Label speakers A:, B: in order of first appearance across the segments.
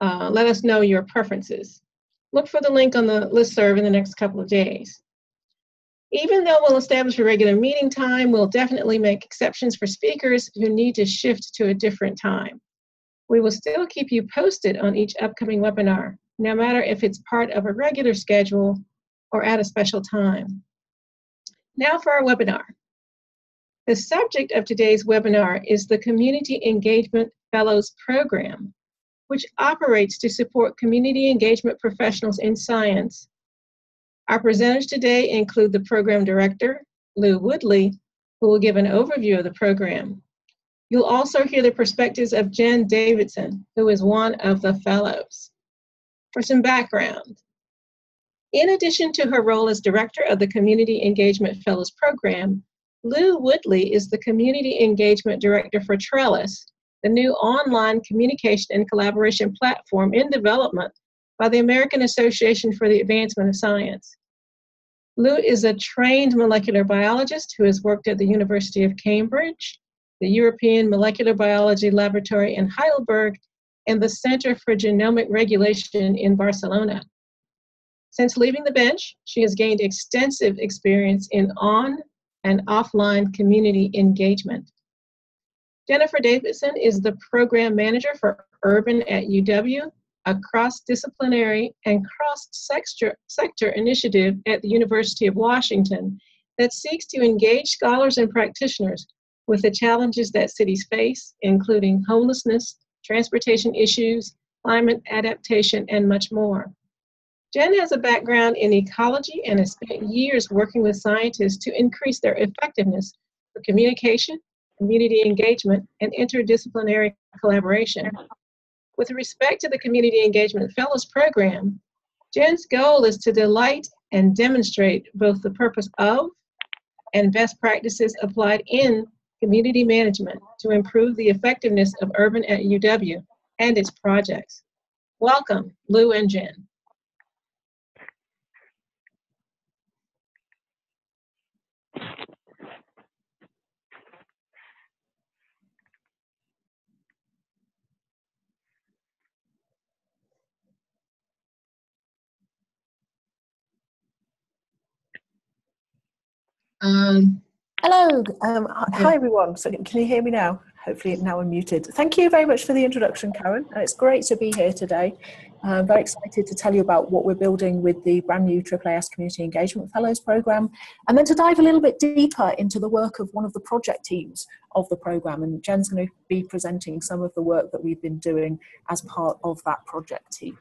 A: uh, let us know your preferences. Look for the link on the listserv in the next couple of days. Even though we'll establish a regular meeting time, we'll definitely make exceptions for speakers who need to shift to a different time. We will still keep you posted on each upcoming webinar, no matter if it's part of a regular schedule or at a special time. Now for our webinar. The subject of today's webinar is the Community Engagement Fellows Program, which operates to support community engagement professionals in science our presenters today include the program director, Lou Woodley, who will give an overview of the program. You'll also hear the perspectives of Jen Davison, who is one of the fellows. For some background, in addition to her role as director of the Community Engagement Fellows Program, Lou Woodley is the Community Engagement Director for Trellis, the new online communication and collaboration platform in development by the American Association for the Advancement of Science. Lou is a trained molecular biologist who has worked at the University of Cambridge, the European Molecular Biology Laboratory in Heidelberg, and the Center for Genomic Regulation in Barcelona. Since leaving the bench, she has gained extensive experience in on and offline community engagement. Jennifer Davison is the program manager for Urban at UW a cross-disciplinary and cross-sector initiative at the University of Washington that seeks to engage scholars and practitioners with the challenges that cities face, including homelessness, transportation issues, climate adaptation, and much more. Jen has a background in ecology and has spent years working with scientists to increase their effectiveness for communication, community engagement, and interdisciplinary collaboration. With respect to the Community Engagement Fellows Program, Jen's goal is to delight and demonstrate both the purpose of and best practices applied in community management to improve the effectiveness of Urban at UW and its projects. Welcome, Lou and Jen.
B: Um, Hello. Um, hi, everyone. So, can you hear me now? Hopefully, now I'm muted. Thank you very much for the introduction, Karen. It's great to be here today. I'm very excited to tell you about what we're building with the brand new AAAS Community Engagement Fellows Program, and then to dive a little bit deeper into the work of one of the project teams of the program. And Jen's going to be presenting some of the work that we've been doing as part of that project team.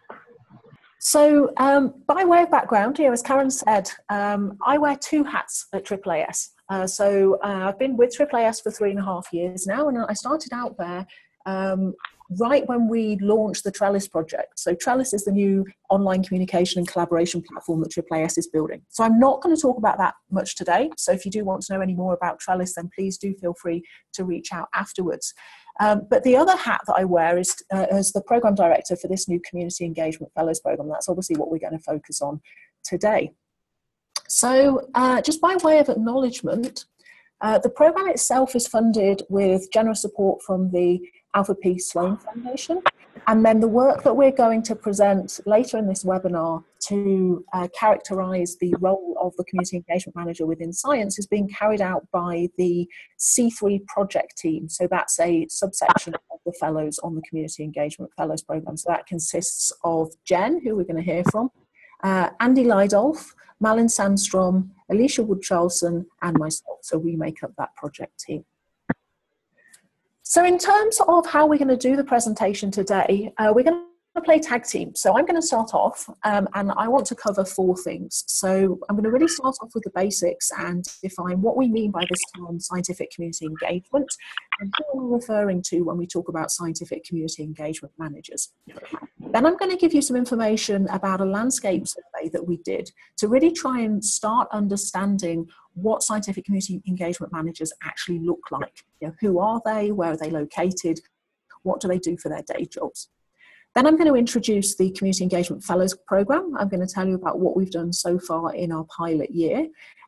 B: So, um, by way of background, here, as Karen said, um, I wear two hats at AAAS. Uh, so, uh, I've been with AAAS for three and a half years now, and I started out there um, right when we launched the Trellis project. So, Trellis is the new online communication and collaboration platform that AAAS is building. So, I'm not going to talk about that much today. So, if you do want to know any more about Trellis, then please do feel free to reach out afterwards. Um, but the other hat that I wear is uh, as the program director for this new Community Engagement Fellows program. That's obviously what we're going to focus on today. So, uh, just by way of acknowledgement, uh, the program itself is funded with generous support from the Alfred P. Sloan Foundation. And then the work that we're going to present later in this webinar to uh, characterize the role of the community engagement manager within science is being carried out by the C3 project team. So that's a subsection of the fellows on the community engagement fellows program. So that consists of Jen, who we're going to hear from, uh, Andy Lydolf, Malin Sandstrom, Alicia Wood Charlson, and myself. So we make up that project team. So in terms of how we're going to do the presentation today, uh, we're going to play tag team. So I'm going to start off um, and I want to cover four things. So I'm going to really start off with the basics and define what we mean by this term scientific community engagement and who we're referring to when we talk about scientific community engagement managers. Then I'm going to give you some information about a landscape survey that we did to really try and start understanding what scientific community engagement managers actually look like. You know, who are they? Where are they located? What do they do for their day jobs? Then I'm going to introduce the Community Engagement Fellows Programme. I'm going to tell you about what we've done so far in our pilot year.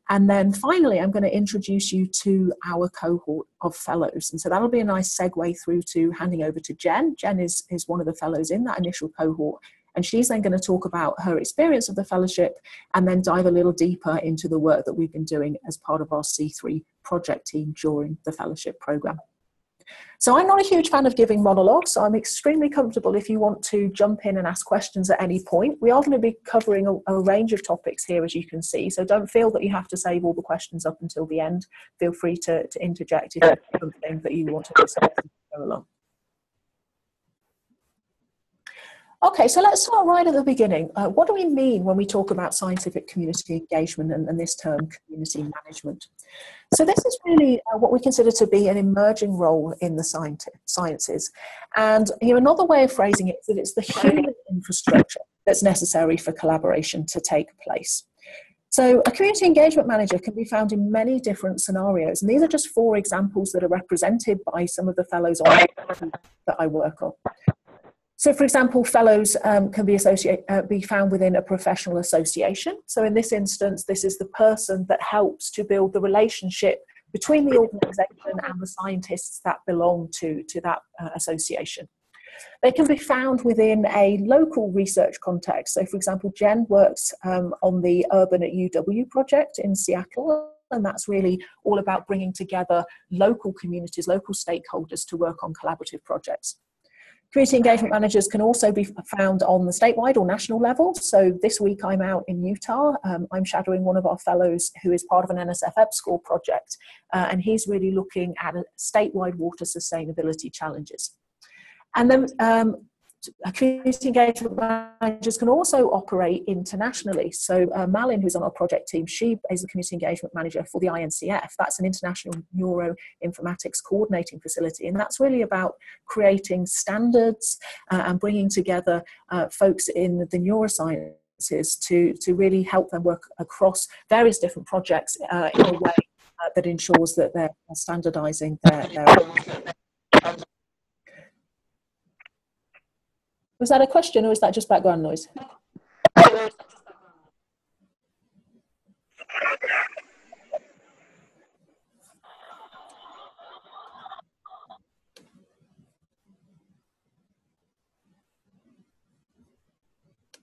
B: And then finally, I'm going to introduce you to our cohort of fellows. And so that'll be a nice segue through to handing over to Jen. Jen is, is one of the fellows in that initial cohort. And she's then going to talk about her experience of the fellowship and then dive a little deeper into the work that we've been doing as part of our C3 project team during the fellowship program. So I'm not a huge fan of giving monologues, so I'm extremely comfortable if you want to jump in and ask questions at any point. We are going to be covering a, a, range of topics here, as you can see, so don't feel that you have to save all the questions up until the end. Feel free to, to interject if there's something that you want to discuss go along. Okay, so let's start right at the beginning. Uh, what do we mean when we talk about scientific community engagement and, and this term community management? So this is really uh, what we consider to be an emerging role in the sciences. And you know, another way of phrasing it is that it's the human infrastructure that's necessary for collaboration to take place. So a community engagement manager can be found in many different scenarios. And these are just four examples that are represented by some of the fellows on that I work on. So, for example, fellows um, can be, associate, uh, be found within a professional association. So, in this instance, this is the person that helps to build the relationship between the organisation and the scientists that belong to, to that uh, association. They can be found within a local research context. So, for example, Jen works um, on the Urban at UW project in Seattle, and that's really all about bringing together local communities, local stakeholders to work on collaborative projects. Community engagement managers can also be found on the statewide or national level. So this week I'm out in Utah. Um, I'm shadowing one of our fellows who is part of an NSF EPSCoR project, uh, and he's really looking at statewide water sustainability challenges. And then um, community engagement managers can also operate internationally. So uh, Malin, who's on our project team, she is the community engagement manager for the INCF. That's an international neuroinformatics coordinating facility, and that's really about creating standards uh, and bringing together uh, folks in the neurosciences to to really help them work across various different projects uh, in a way uh, that ensures that they're standardizing their, their Was that a question or is that just background noise?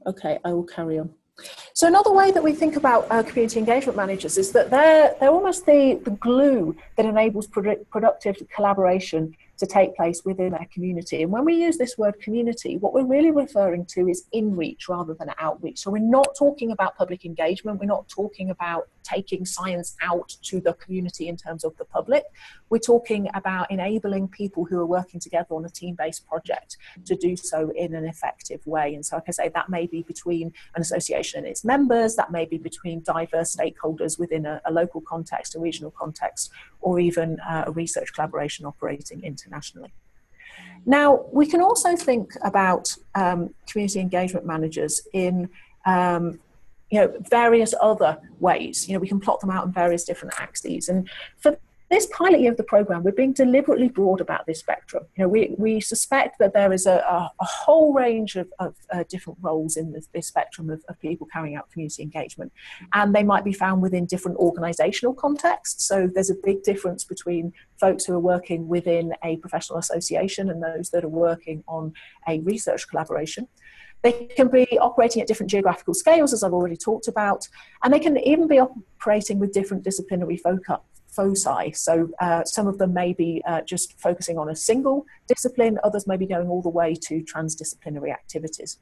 B: Okay, I will carry on. So another way that we think about uh, community engagement managers is that they're, they're almost the, the glue that enables produ- productive collaboration to take place within their community. And when we use this word community, what we're really referring to is in reach rather than outreach. So we're not talking about public engagement, we're not talking about taking science out to the community in terms of the public. We're talking about enabling people who are working together on a team based project to do so in an effective way. And so, like I say, that may be between an association and its members, that may be between diverse stakeholders within a, a local context, a regional context, or even uh, a research collaboration operating internationally. Now, we can also think about um, community engagement managers in um, you know various other ways you know we can plot them out in various different axes and for this pilot year of the program, we're being deliberately broad about this spectrum. You know, we, we suspect that there is a, a, a whole range of, of uh, different roles in this, this spectrum of, of, people carrying out community engagement, and they might be found within different organisational contexts. So there's a big difference between folks who are working within a professional association and those that are working on a research collaboration. They can be operating at different geographical scales, as I've already talked about, and they can even be operating with different disciplinary foci. So uh, some of them may be uh, just focusing on a single discipline, others may be going all the way to transdisciplinary activities.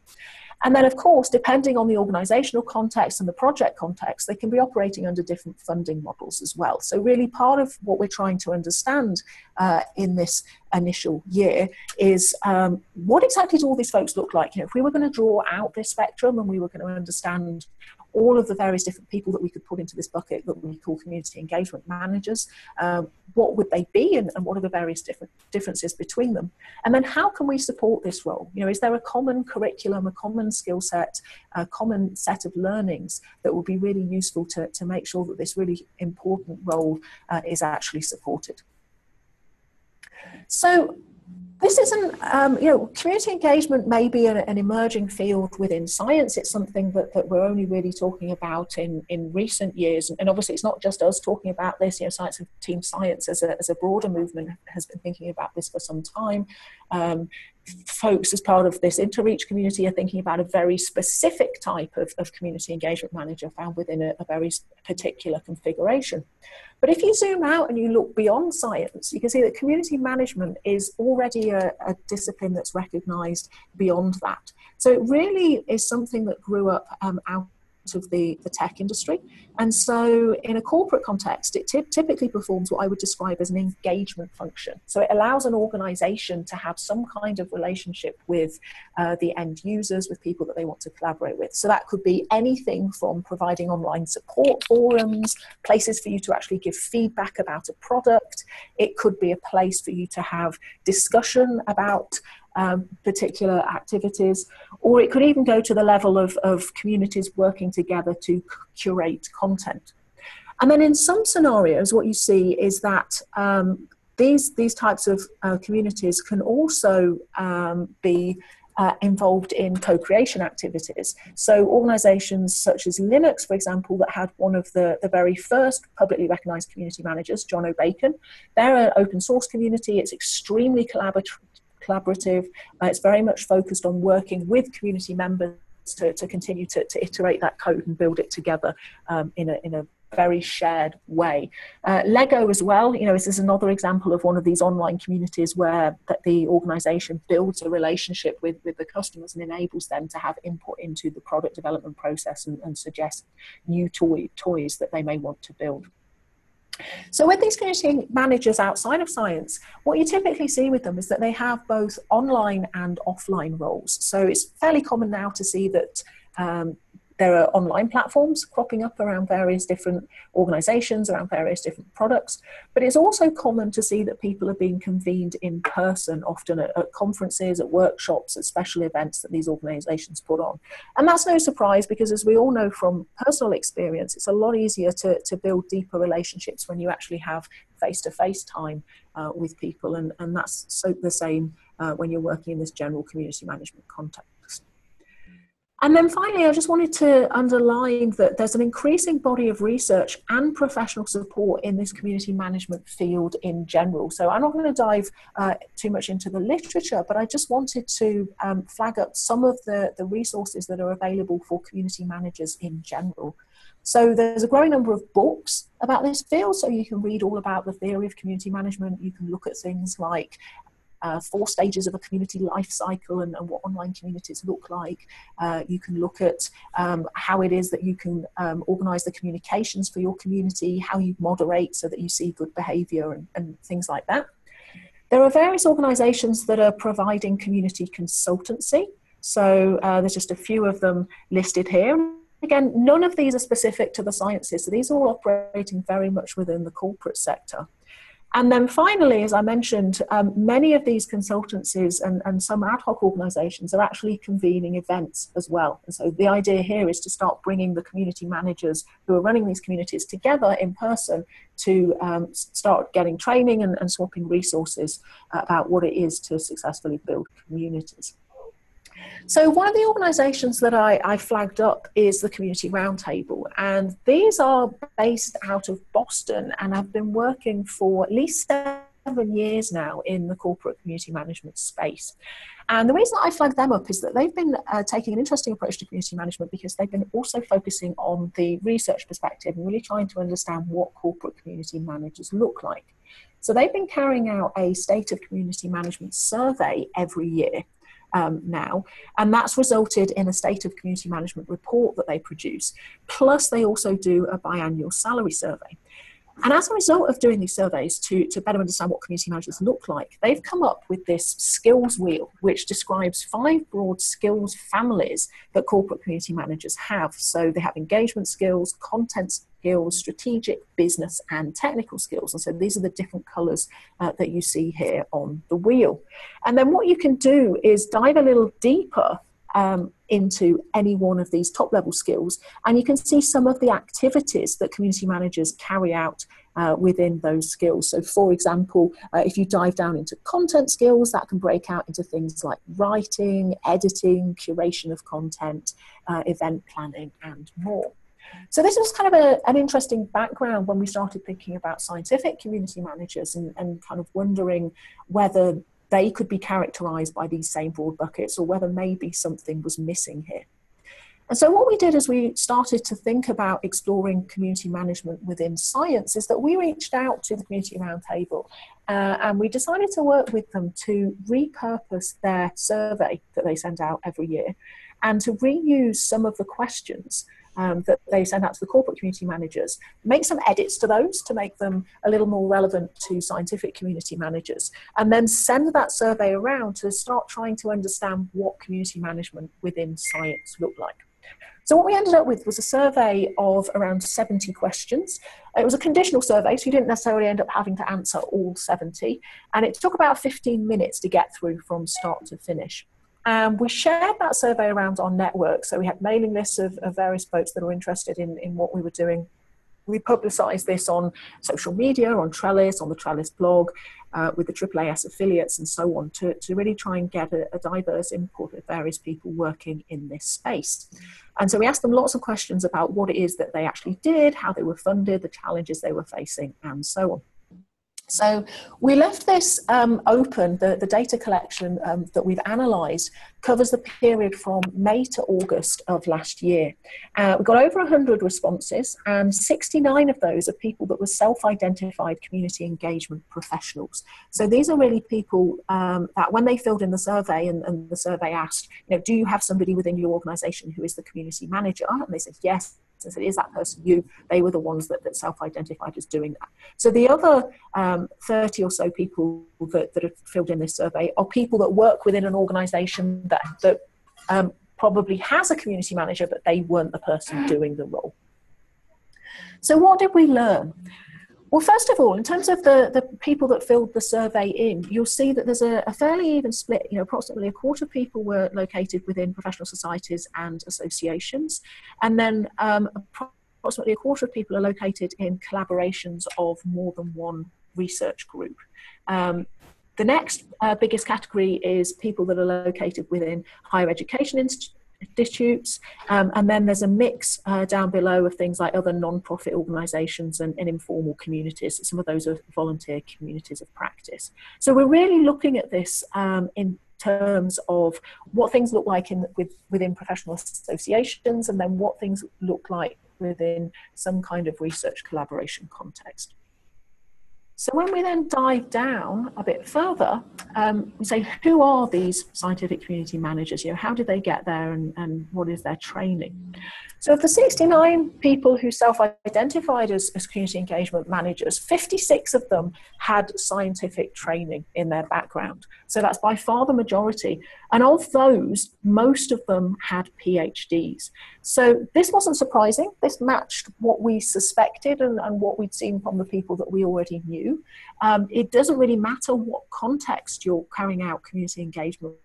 B: And then, of course, depending on the organizational context and the project context, they can be operating under different funding models as well. So, really, part of what we're trying to understand uh, in this initial year is um, what exactly do all these folks look like? You know, if we were going to draw out this spectrum and we were going to understand all of the various different people that we could put into this bucket that we call community engagement managers. Um, what would they be and, and, what are the various different differences between them? And then how can we support this role? You know, is there a common curriculum, a common skill set, a common set of learnings that will be really useful to, to make sure that this really important role uh, is actually supported? So this isn't, um, you know, community engagement may be an, an, emerging field within science. It's something that, that we're only really talking about in, in recent years. And obviously, it's not just us talking about this. You know, Science and Team Science as a, as a broader movement has been thinking about this for some time. Um, folks as part of this Intereach community are thinking about a very specific type of, of community engagement manager found within a, a very particular configuration. But if you zoom out and you look beyond science, you can see that community management is already a, a discipline that's recognized beyond that. So it really is something that grew up um, out of the, the tech industry. And so, in a corporate context, it typically performs what I would describe as an engagement function. So, it allows an organization to have some kind of relationship with uh, the end users, with people that they want to collaborate with. So, that could be anything from providing online support forums, places for you to actually give feedback about a product. It could be a place for you to have discussion about um, particular activities, or it could even go to the level of, of communities working together to curate content. And then in some scenarios, what you see is that um, these, these types of uh, communities can also um, be uh, involved in co-creation activities. So organizations such as Linux, for example, that had one of the, the very first publicly recognized community managers, Jono Bacon, they're an open source community. It's extremely collaborative collaborative. Uh, it's very much focused on working with community members to, to continue to, to iterate that code and build it together um, in, a, in a very shared way. Uh, Lego as well, you know, this is another example of one of these online communities where that the organization builds a relationship with, with the customers and enables them to have input into the product development process and, and suggest new toy, toys that they may want to build. So with these community managers outside of science, what you typically see with them is that they have both online and offline roles. So it's fairly common now to see that um, there are online platforms cropping up around various different organizations, around various different products. But it's also common to see that people are being convened in person, often at, at, conferences, at workshops, at special events that these organizations put on. And that's no surprise because, as we all know from personal experience, it's a lot easier to, to build deeper relationships when you actually have face to face time uh, with people. And, and that's so the same uh, when you're working in this general community management context. And then finally, I just wanted to underline that there's an increasing body of research and professional support in this community management field in general. So I'm not going to dive uh, too much into the literature, but I just wanted to um, flag up some of the, the resources that are available for community managers in general. So there's a growing number of books about this field, so you can read all about the theory of community management. You can look at things like uh, four stages of a community life cycle and, and what online communities look like. Uh, you can look at um, how it is that you can um, organize the communications for your community, how you moderate so that you see good behavior and, and things like that. There are various organizations that are providing community consultancy. So uh, there's just a few of them listed here. Again, none of these are specific to the sciences, so these are all operating very much within the corporate sector. And then finally, as I mentioned, um, many of these consultancies and, and some ad hoc organizations are actually convening events as well. And so the idea here is to start bringing the community managers who are running these communities together in person to um, start getting training and, and swapping resources about what it is to successfully build communities. So, one of the organisations that I, I, flagged up is the Community Roundtable, and these are based out of Boston and have been working for at least seven years now in the corporate community management space. And the reason I flagged them up is that they've been uh, taking an interesting approach to community management because they've been also focusing on the research perspective and really trying to understand what corporate community managers look like. So they've been carrying out a state of community management survey every year um, now. And that's resulted in a state of community management report that they produce. Plus, they also do a biannual salary survey. And as a result of doing these surveys to, to better understand what community managers look like, they've come up with this skills wheel, which describes five broad skills families that corporate community managers have. So they have engagement skills, content skills, strategic, business, and technical skills. And so these are the different colors uh, that you see here on the wheel. And then what you can do is dive a little deeper um, into any one of these top level skills, and you can see some of the activities that community managers carry out uh, within those skills. So, for example, uh, if you dive down into content skills, that can break out into things like writing, editing, curation of content, uh, event planning, and more. So this was kind of a, an interesting background when we started thinking about scientific community managers and, and kind of wondering whether they could be characterized by these same broad buckets or whether maybe something was missing here. And so, what we did as we started to think about exploring community management within science is that we reached out to the Community Roundtable uh, and we decided to work with them to repurpose their survey that they send out every year and to reuse some of the questions um, that they send out to the corporate community managers, make some edits to those to make them a little more relevant to scientific community managers, and then send that survey around to start trying to understand what community management within science looked like. So what we ended up with was a survey of around 70 questions. It was a conditional survey, so you didn't necessarily end up having to answer all 70. And it took about 15 minutes to get through from start to finish. And we shared that survey around our network. So we had mailing lists of, of various folks that were interested in, in what we were doing. We publicised this on social media, on Trellis, on the Trellis blog, uh, with the AAAS affiliates and so on, to, to really try and get a, a diverse input of various people working in this space. And so we asked them lots of questions about what it is that they actually did, how they were funded, the challenges they were facing, and so on. So we left this um, open. The, the data collection um, that we've analysed covers the period from May to August of last year. Uh, we got over 100 responses, and 69 of those are people that were self-identified community engagement professionals. So these are really people um, that when they filled in the survey and, and the survey asked, you know, do you have somebody within your organisation who is the community manager? And they said yes and said, Is that person you? They were the ones that, that self identified as doing that. So the other um, 30 or so people that, that have filled in this survey are people that work within an organization that, that um, probably has a community manager, but they weren't the person doing the role. So, what did we learn? Well, first of all, in terms of the, the people that filled the survey in, you'll see that there's a, a, fairly even split. You know, approximately a quarter of people were located within professional societies and associations, and then um, approximately a quarter of people are located in collaborations of more than one research group. Um, the next uh, biggest category is people that are located within higher education institutions institutes. Um, and then there's a mix uh, down below of things like other non-profit organisations and, and, informal communities. Some of those are volunteer communities of practice. So we're really looking at this um, in terms of what things look like in with, within professional associations and then what things look like within some kind of research collaboration context. So when we then dive down a bit further, um, we say, who are these scientific community managers? You know, how did they get there and, and what is their training? So of the 69 people who self-identified as, as community engagement managers, 56 of them had scientific training in their background. So that's by far the majority. And of those, most of them had PhDs. So this wasn't surprising. This matched what we suspected and, and what we'd seen from the people that we already knew. Um, it doesn't really matter what context you're carrying out community engagement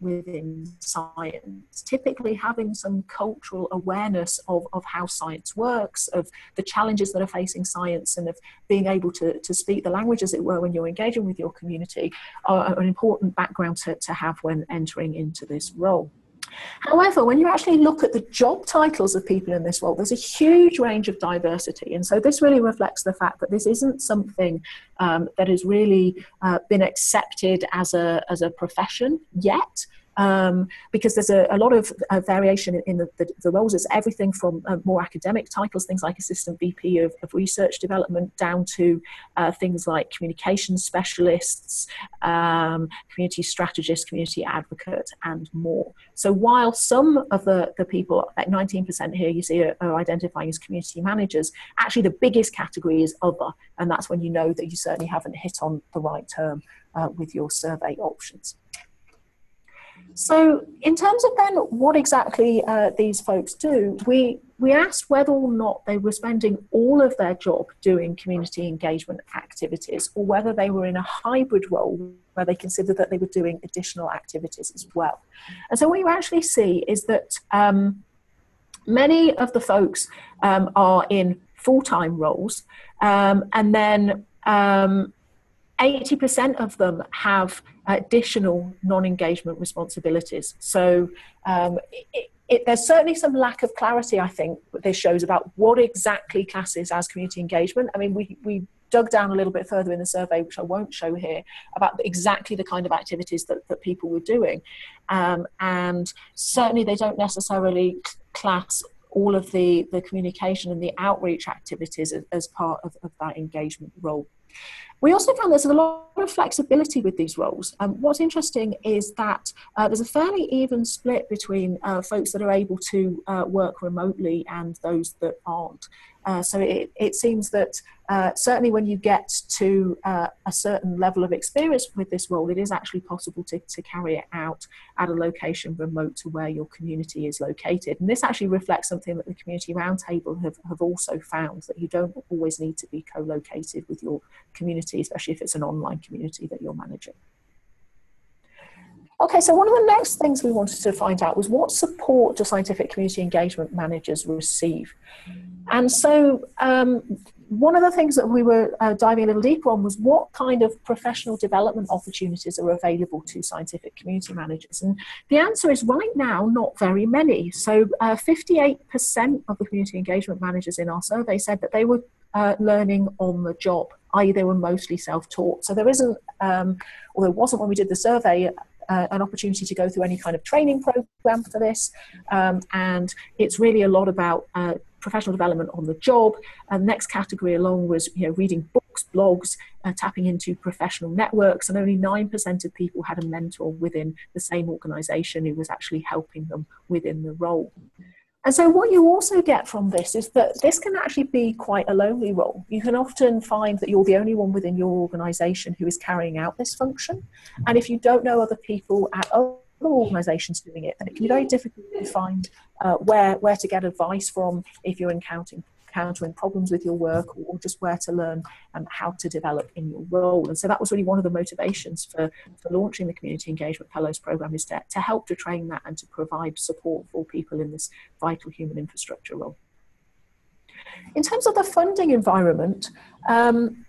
B: within science, typically having some cultural awareness of, of how science works, of the challenges that are facing science, and of being able to, to speak the language, as it were, when you're engaging with your community, are an important background to, to have when entering into this role. However, when you actually look at the job titles of people in this role, there's a huge range of diversity. And so this really reflects the fact that this isn't something um, that has really uh, been accepted as a, as a profession yet um, because there's a, a lot of uh, variation in, in the, the, the, roles. It's everything from uh, more academic titles, things like assistant VP of, of research development, down to uh, things like communication specialists, um, community strategist, community advocate, and more. So while some of the, the people, like 19% here you see are, are identifying as community managers, actually the biggest category is other, and that's when you know that you certainly haven't hit on the right term uh, with your survey options. So, in terms of then what exactly uh, these folks do, we we asked whether or not they were spending all of their job doing community engagement activities, or whether they were in a hybrid role where they considered that they were doing additional activities as well. And so, what you actually see is that um, many of the folks um, are in full-time roles, um, and then um, 80% of them have additional non-engagement responsibilities. So um, it, it, there's certainly some lack of clarity, I think, this shows about what exactly classes as community engagement. I mean, we, we dug down a little bit further in the survey, which I won't show here, about exactly the kind of activities that, that people were doing. Um, and certainly they don't necessarily class all of the, the communication and the outreach activities as, as part of, of that engagement role. We also found there's a lot of flexibility with these roles. Um, what's interesting is that uh, there's a fairly even split between uh, folks that are able to uh, work remotely and those that aren't. Uh, so it, it seems that uh, certainly when you get to uh, a certain level of experience with this role, it is actually possible to, to carry it out at a location remote to where your community is located. And this actually reflects something that the Community Roundtable have, have also found, that you don't always need to be co-located with your community, especially if it's an online community that you're managing. Okay, so one of the next things we wanted to find out was what support do scientific community engagement managers receive? And so um, one of the things that we were uh, diving a little deeper on was what kind of professional development opportunities are available to scientific community managers. And the answer is right now, not very many. So uh, 58% of the community engagement managers in our survey said that they were uh, learning on the job, i.e., they were mostly self taught. So there isn't, um, or there wasn't when we did the survey, uh, an opportunity to go through any kind of training program for this. Um, and it's really a lot about uh, professional development on the job. And the next category along was you know reading books, blogs, uh, tapping into professional networks, and only nine percent of people had a mentor within the same organisation who was actually helping them within the role. And so, what you also get from this is that this can actually be quite a lonely role. You can often find that you're the only one within your organisation who is carrying out this function. And if you don't know other people at other organisations doing it, then it can be very difficult to find uh, where, where to get advice from if you're encountering encountering problems with your work or just where to learn um, how to develop in your role. And so that was really one of the motivations for, for launching the Community Engagement Fellows Programme is to, to help to train that and to provide support for people in this vital human infrastructure role. In terms of the funding environment, um,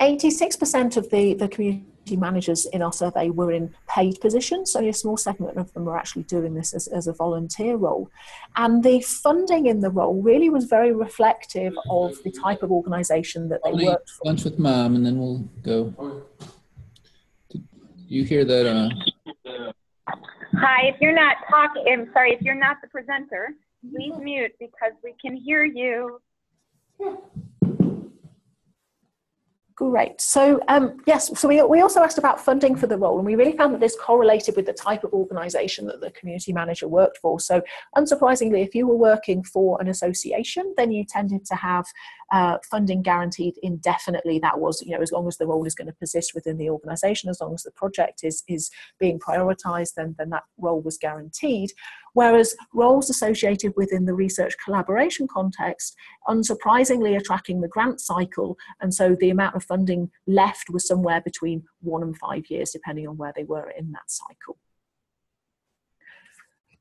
B: 86% of the, the community managers in our survey were in paid positions. Only a small segment of them were actually doing this as, as a volunteer role. And the funding in the role really was very reflective of the type of organisation that they Only worked for.
C: Lunch with mom, and then we'll go. Did you hear that? Uh...
D: Hi, if you're not talking, I'm sorry, if you're not the presenter, please mute because we can hear you.
B: Great. So um, yes, so we, we also asked about funding for the role, and we really found that this correlated with the type of organisation that the community manager worked for. So unsurprisingly, if you were working for an association, then you tended to have uh, funding guaranteed indefinitely. That was, you know, as long as the role is going to persist within the organisation, as long as the project is is being prioritised, then then that role was guaranteed. Whereas roles associated within the research collaboration context, unsurprisingly, are tracking the grant cycle, and so the amount of funding left was somewhere between one and five years, depending on where they were in that cycle.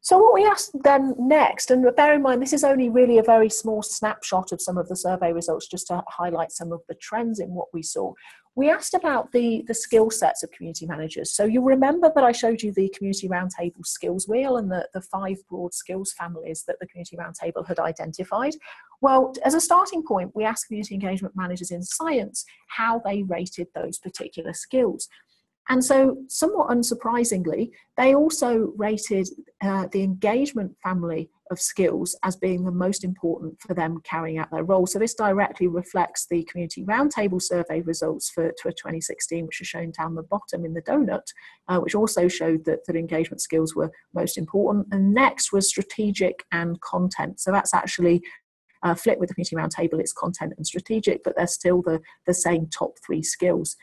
B: So what we asked then next, and bear in mind this is only really a very small snapshot of some of the survey results just to highlight some of the trends in what we saw. We asked about the, the skill sets of community managers. So you'll remember that I showed you the Community Roundtable skills wheel and the, the five broad skills families that the Community Roundtable had identified. Well, as a starting point, we asked community engagement managers in science how they rated those particular skills. And so, somewhat unsurprisingly, they also rated uh, the engagement family of skills as being the most important for them carrying out their role. So, this directly reflects the Community Roundtable survey results for, for 2016, which are shown down the bottom in the donut, uh, which also showed that, that engagement skills were most important. And next was strategic and content. So, that's actually uh, flip with the community roundtable, it's content and strategic, but they're still the, the same top three skills.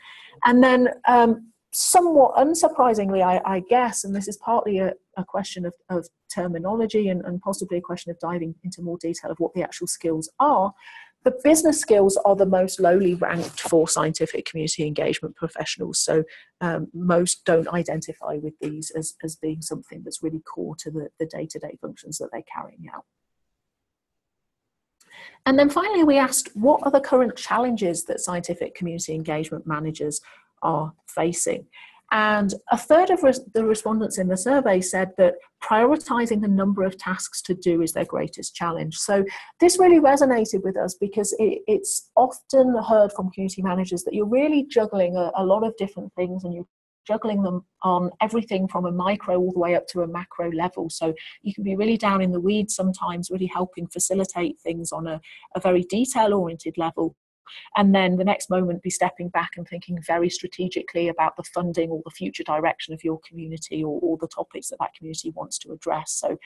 B: And then um, somewhat unsurprisingly, I, I, guess, and this is partly a, a question of, of terminology and, and, possibly a question of diving into more detail of what the actual skills are, the business skills are the most lowly ranked for scientific community engagement professionals. So um, most don't identify with these as, as being something that's really core to the, the day-to-day functions that they're carrying out. And then finally, we asked what are the current challenges that scientific community engagement managers are facing? And a third of res- the respondents in the survey said that prioritizing the number of tasks to do is their greatest challenge. So this really resonated with us because it, it's often heard from community managers that you're really juggling a, a lot of different things and you're juggling them on everything from a micro all the way up to a macro level. So you can be really down in the weeds sometimes, really helping facilitate things on a, a very detail oriented level and then the next moment be stepping back and thinking very strategically about the funding or the future direction of your community or, or the topics that that community wants to address. So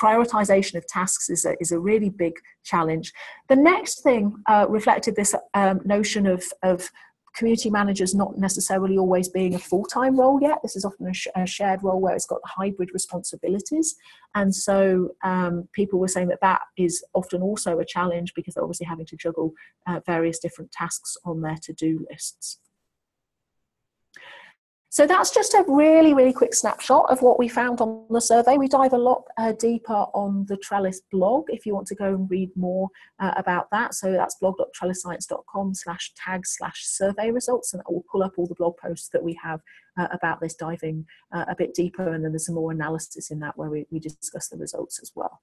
B: prioritization of tasks is a, is a really big challenge. The next thing uh, reflected this um, notion of, of community managers not necessarily always being a full-time role yet. This is often a, sh- a shared role where it's got hybrid responsibilities. And so um, people were saying that that is often also a challenge because they're obviously having to juggle uh, various different tasks on their to-do lists. So that's just a really, really quick snapshot of what we found on the survey. We dive a lot uh, deeper on the Trellis blog if you want to go and read more uh, about that. So that's blog.trellisscience.com slash tag slash survey results and that will pull up all the blog posts that we have uh, about this diving uh, a bit deeper and then there's some more analysis in that where we, we discuss the results as well.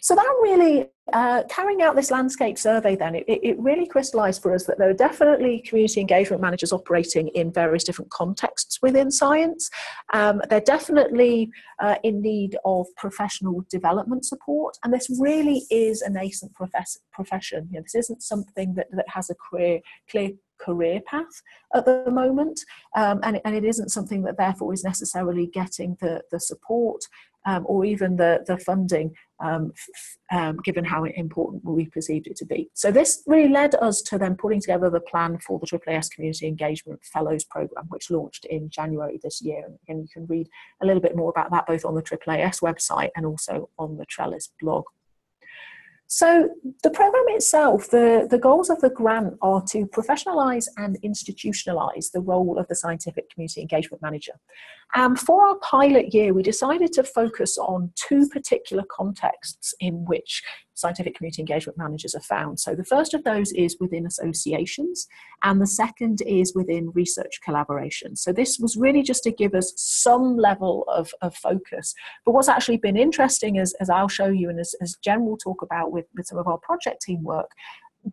B: So that really, uh, carrying out this landscape survey then, it, it really crystallised for us that there are definitely community engagement managers operating in various different contexts within science. Um, they're definitely uh, in need of professional development support, and this really is a nascent profess- profession. You know, this isn't something that, that has a clear, clear career path at the moment, um, and, and it isn't something that therefore is necessarily getting the, the support um, or even the, the funding, um, um, given how important we perceived it to be. So this really led us to then putting together the plan for the AAAS Community Engagement Fellows Programme, which launched in January this year. And again, you can read a little bit more about that both on the AAAS website and also on the Trellis blog. So the program itself, the, the goals of the grant are to professionalise and institutionalise the role of the scientific community engagement manager. And for our pilot year, we decided to focus on two particular contexts in which scientific community engagement managers are found. So the first of those is within associations, and the second is within research collaboration. So this was really just to give us some level of, of focus. But what's actually been interesting, as, as I'll show you and as, as Jen will talk about with, with some of our project team work,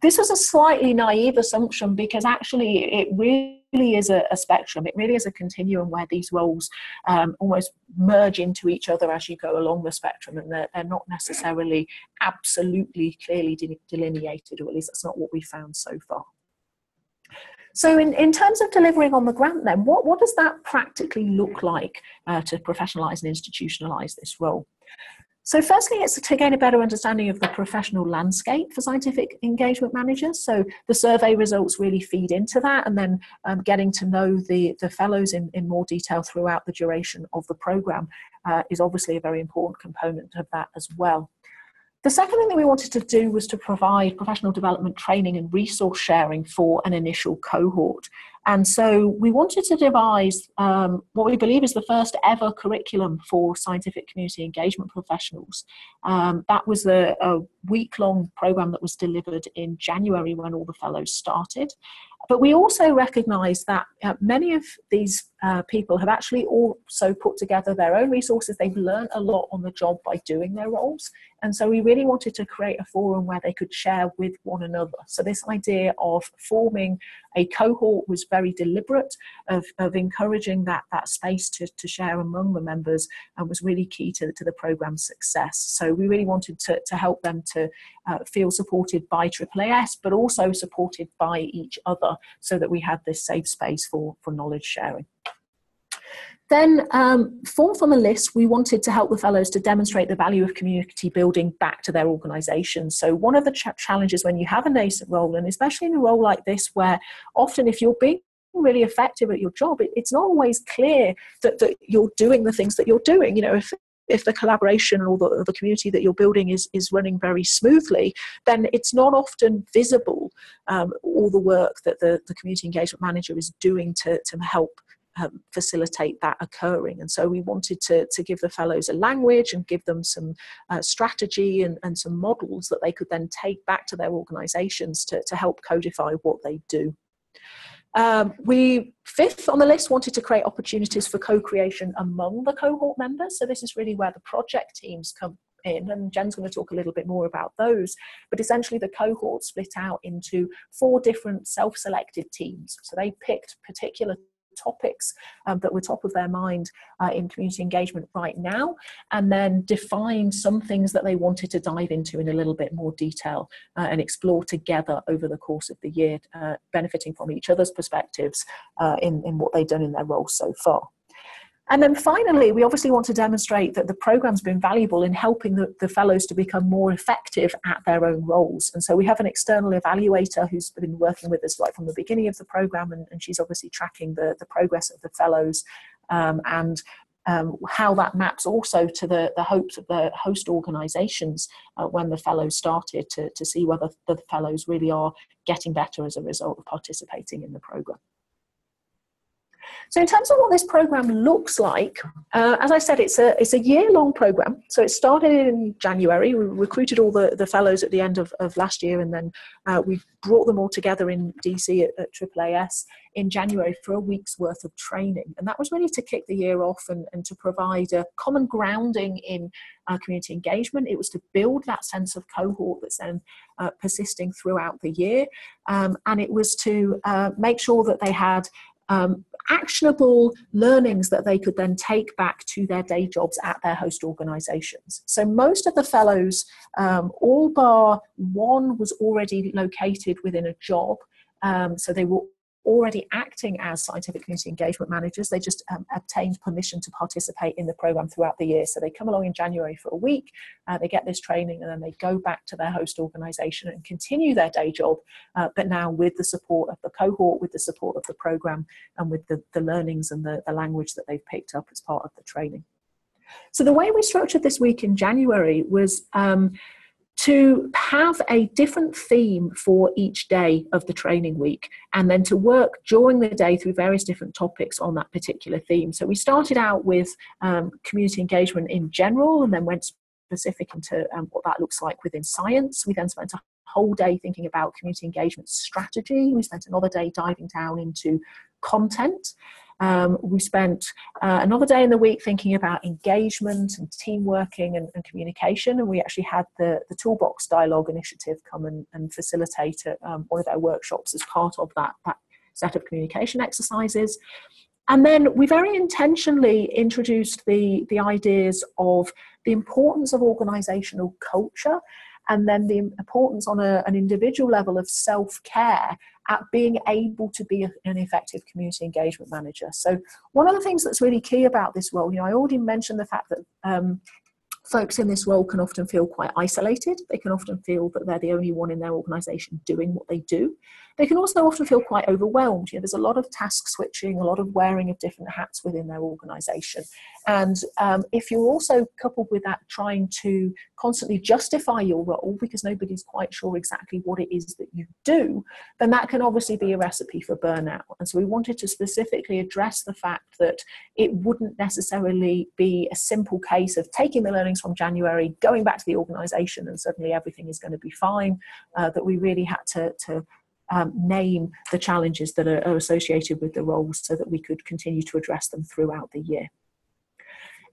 B: this was a slightly naive assumption because actually it really is a, a spectrum. It really is a continuum where these roles um, almost merge into each other as you go along the spectrum, and they're, they're not necessarily absolutely clearly de- delineated, or at least that's not what we found so far. So, in, in terms of delivering on the grant, then, what, what does that practically look like uh, to professionalise and institutionalise this role? So, firstly, it's to gain a better understanding of the professional landscape for scientific engagement managers. So, the survey results really feed into that, and then um, getting to know the, the fellows in, in more detail throughout the duration of the programme uh, is obviously a very important component of that as well. The second thing that we wanted to do was to provide professional development training and resource sharing for an initial cohort. And so we wanted to devise um, what we believe is the first ever curriculum for scientific community engagement professionals. Um, that was a, a week long program that was delivered in January when all the fellows started. But we also recognise that uh, many of these uh, people have actually also put together their own resources. They've learned a lot on the job by doing their roles. And so we really wanted to create a forum where they could share with one another. So this idea of forming a cohort was very deliberate, of, of encouraging that, that space to, to share among the members and was really key to, to the program's success. So we really wanted to, to help them to uh, feel supported by AAAS, but also supported by each other so that we had this safe space for, for knowledge sharing. Then, um, fourth on the list, we wanted to help the fellows to demonstrate the value of community building back to their organisation. So, one of the ch- challenges when you have a nascent role, and especially in a role like this, where often if you're being really effective at your job, it, it's not always clear that, that you're doing the things that you're doing. You know, if if the collaboration or the, the community that you're building is, is running very smoothly, then it's not often visible um, all the work that the, the community engagement manager is doing to, to help um, facilitate that occurring. And so we wanted to, to give the fellows a language and give them some uh, strategy and, and some models that they could then take back to their organizations to, to help codify what they do. Um, we, fifth on the list, wanted to create opportunities for co-creation among the cohort members. So this is really where the project teams come in, and Jen's going to talk a little bit more about those. But essentially, the cohort split out into four different self selected teams. So they picked particular topics um, that were top of their mind uh, in community engagement right now, and then define some things that they wanted to dive into in a little bit more detail uh, and explore together over the course of the year, uh, benefiting from each other's perspectives uh, in, in what they've done in their roles so far. And then finally, we obviously want to demonstrate that the program's been valuable in helping the, the, fellows to become more effective at their own roles. And so we have an external evaluator who's been working with us right from the beginning of the program, and, and she's obviously tracking the, the progress of the fellows um, and um, how that maps also to the, the hopes of the host organisations uh, when the fellows started to, to see whether the fellows really are getting better as a result of participating in the programme. So in terms of what this program looks like, uh, as I said, it's a it's a year long program. So it started in January. We recruited all the, the fellows at the end of, of last year, and then uh, we brought them all together in DC at, at AAAS in January for a week's worth of training. And that was really to kick the year off and, and to provide a common grounding in uh, community engagement. It was to build that sense of cohort that's then uh, persisting throughout the year. Um, and it was to uh, make sure that they had um, actionable learnings that they could then take back to their day jobs at their host organizations. So most of the fellows, um, all bar one, was already located within a job. Um, so they were already acting as scientific community engagement managers. They just um, obtained permission to participate in the program throughout the year. So they come along in January for a week, uh, they get this training, and then they go back to their host organization and continue their day job, uh, but now with the support of the cohort, with the support of the program, and with the, the learnings and the, the language that they've picked up as part of the training. So the way we structured this week in January was um, to have a different theme for each day of the training week and then to work during the day through various different topics on that particular theme. So we started out with um, community engagement in general and then went specific into um, what that looks like within science. We then spent a whole day thinking about community engagement strategy. We spent another day diving down into content. Um, we spent uh, another day in the week thinking about engagement and team working and, and, communication, and we actually had the, the Toolbox Dialogue Initiative come and, and facilitate um, one of our workshops as part of that, that set of communication exercises. And then we very intentionally introduced the, the ideas of the importance of organizational culture and then the importance on a, an individual level of self care at being able to be an effective community engagement manager. So, one of the things that's really key about this role, you know, I already mentioned the fact that um, folks in this role can often feel quite isolated. They can often feel that they're the only one in their organisation doing what they do. They can also often feel quite overwhelmed. You know, there's a lot of task switching, a lot of wearing of different hats within their organisation. And um, if you're also coupled with that trying to constantly justify your role because nobody's quite sure exactly what it is that you do, then that can obviously be a recipe for burnout. And so we wanted to specifically address the fact that it wouldn't necessarily be a simple case of taking the learnings from January, going back to the organisation, and suddenly everything is going to be fine. Uh, that we really had to, to um, name the challenges that are, are associated with the roles so that we could continue to address them throughout the year.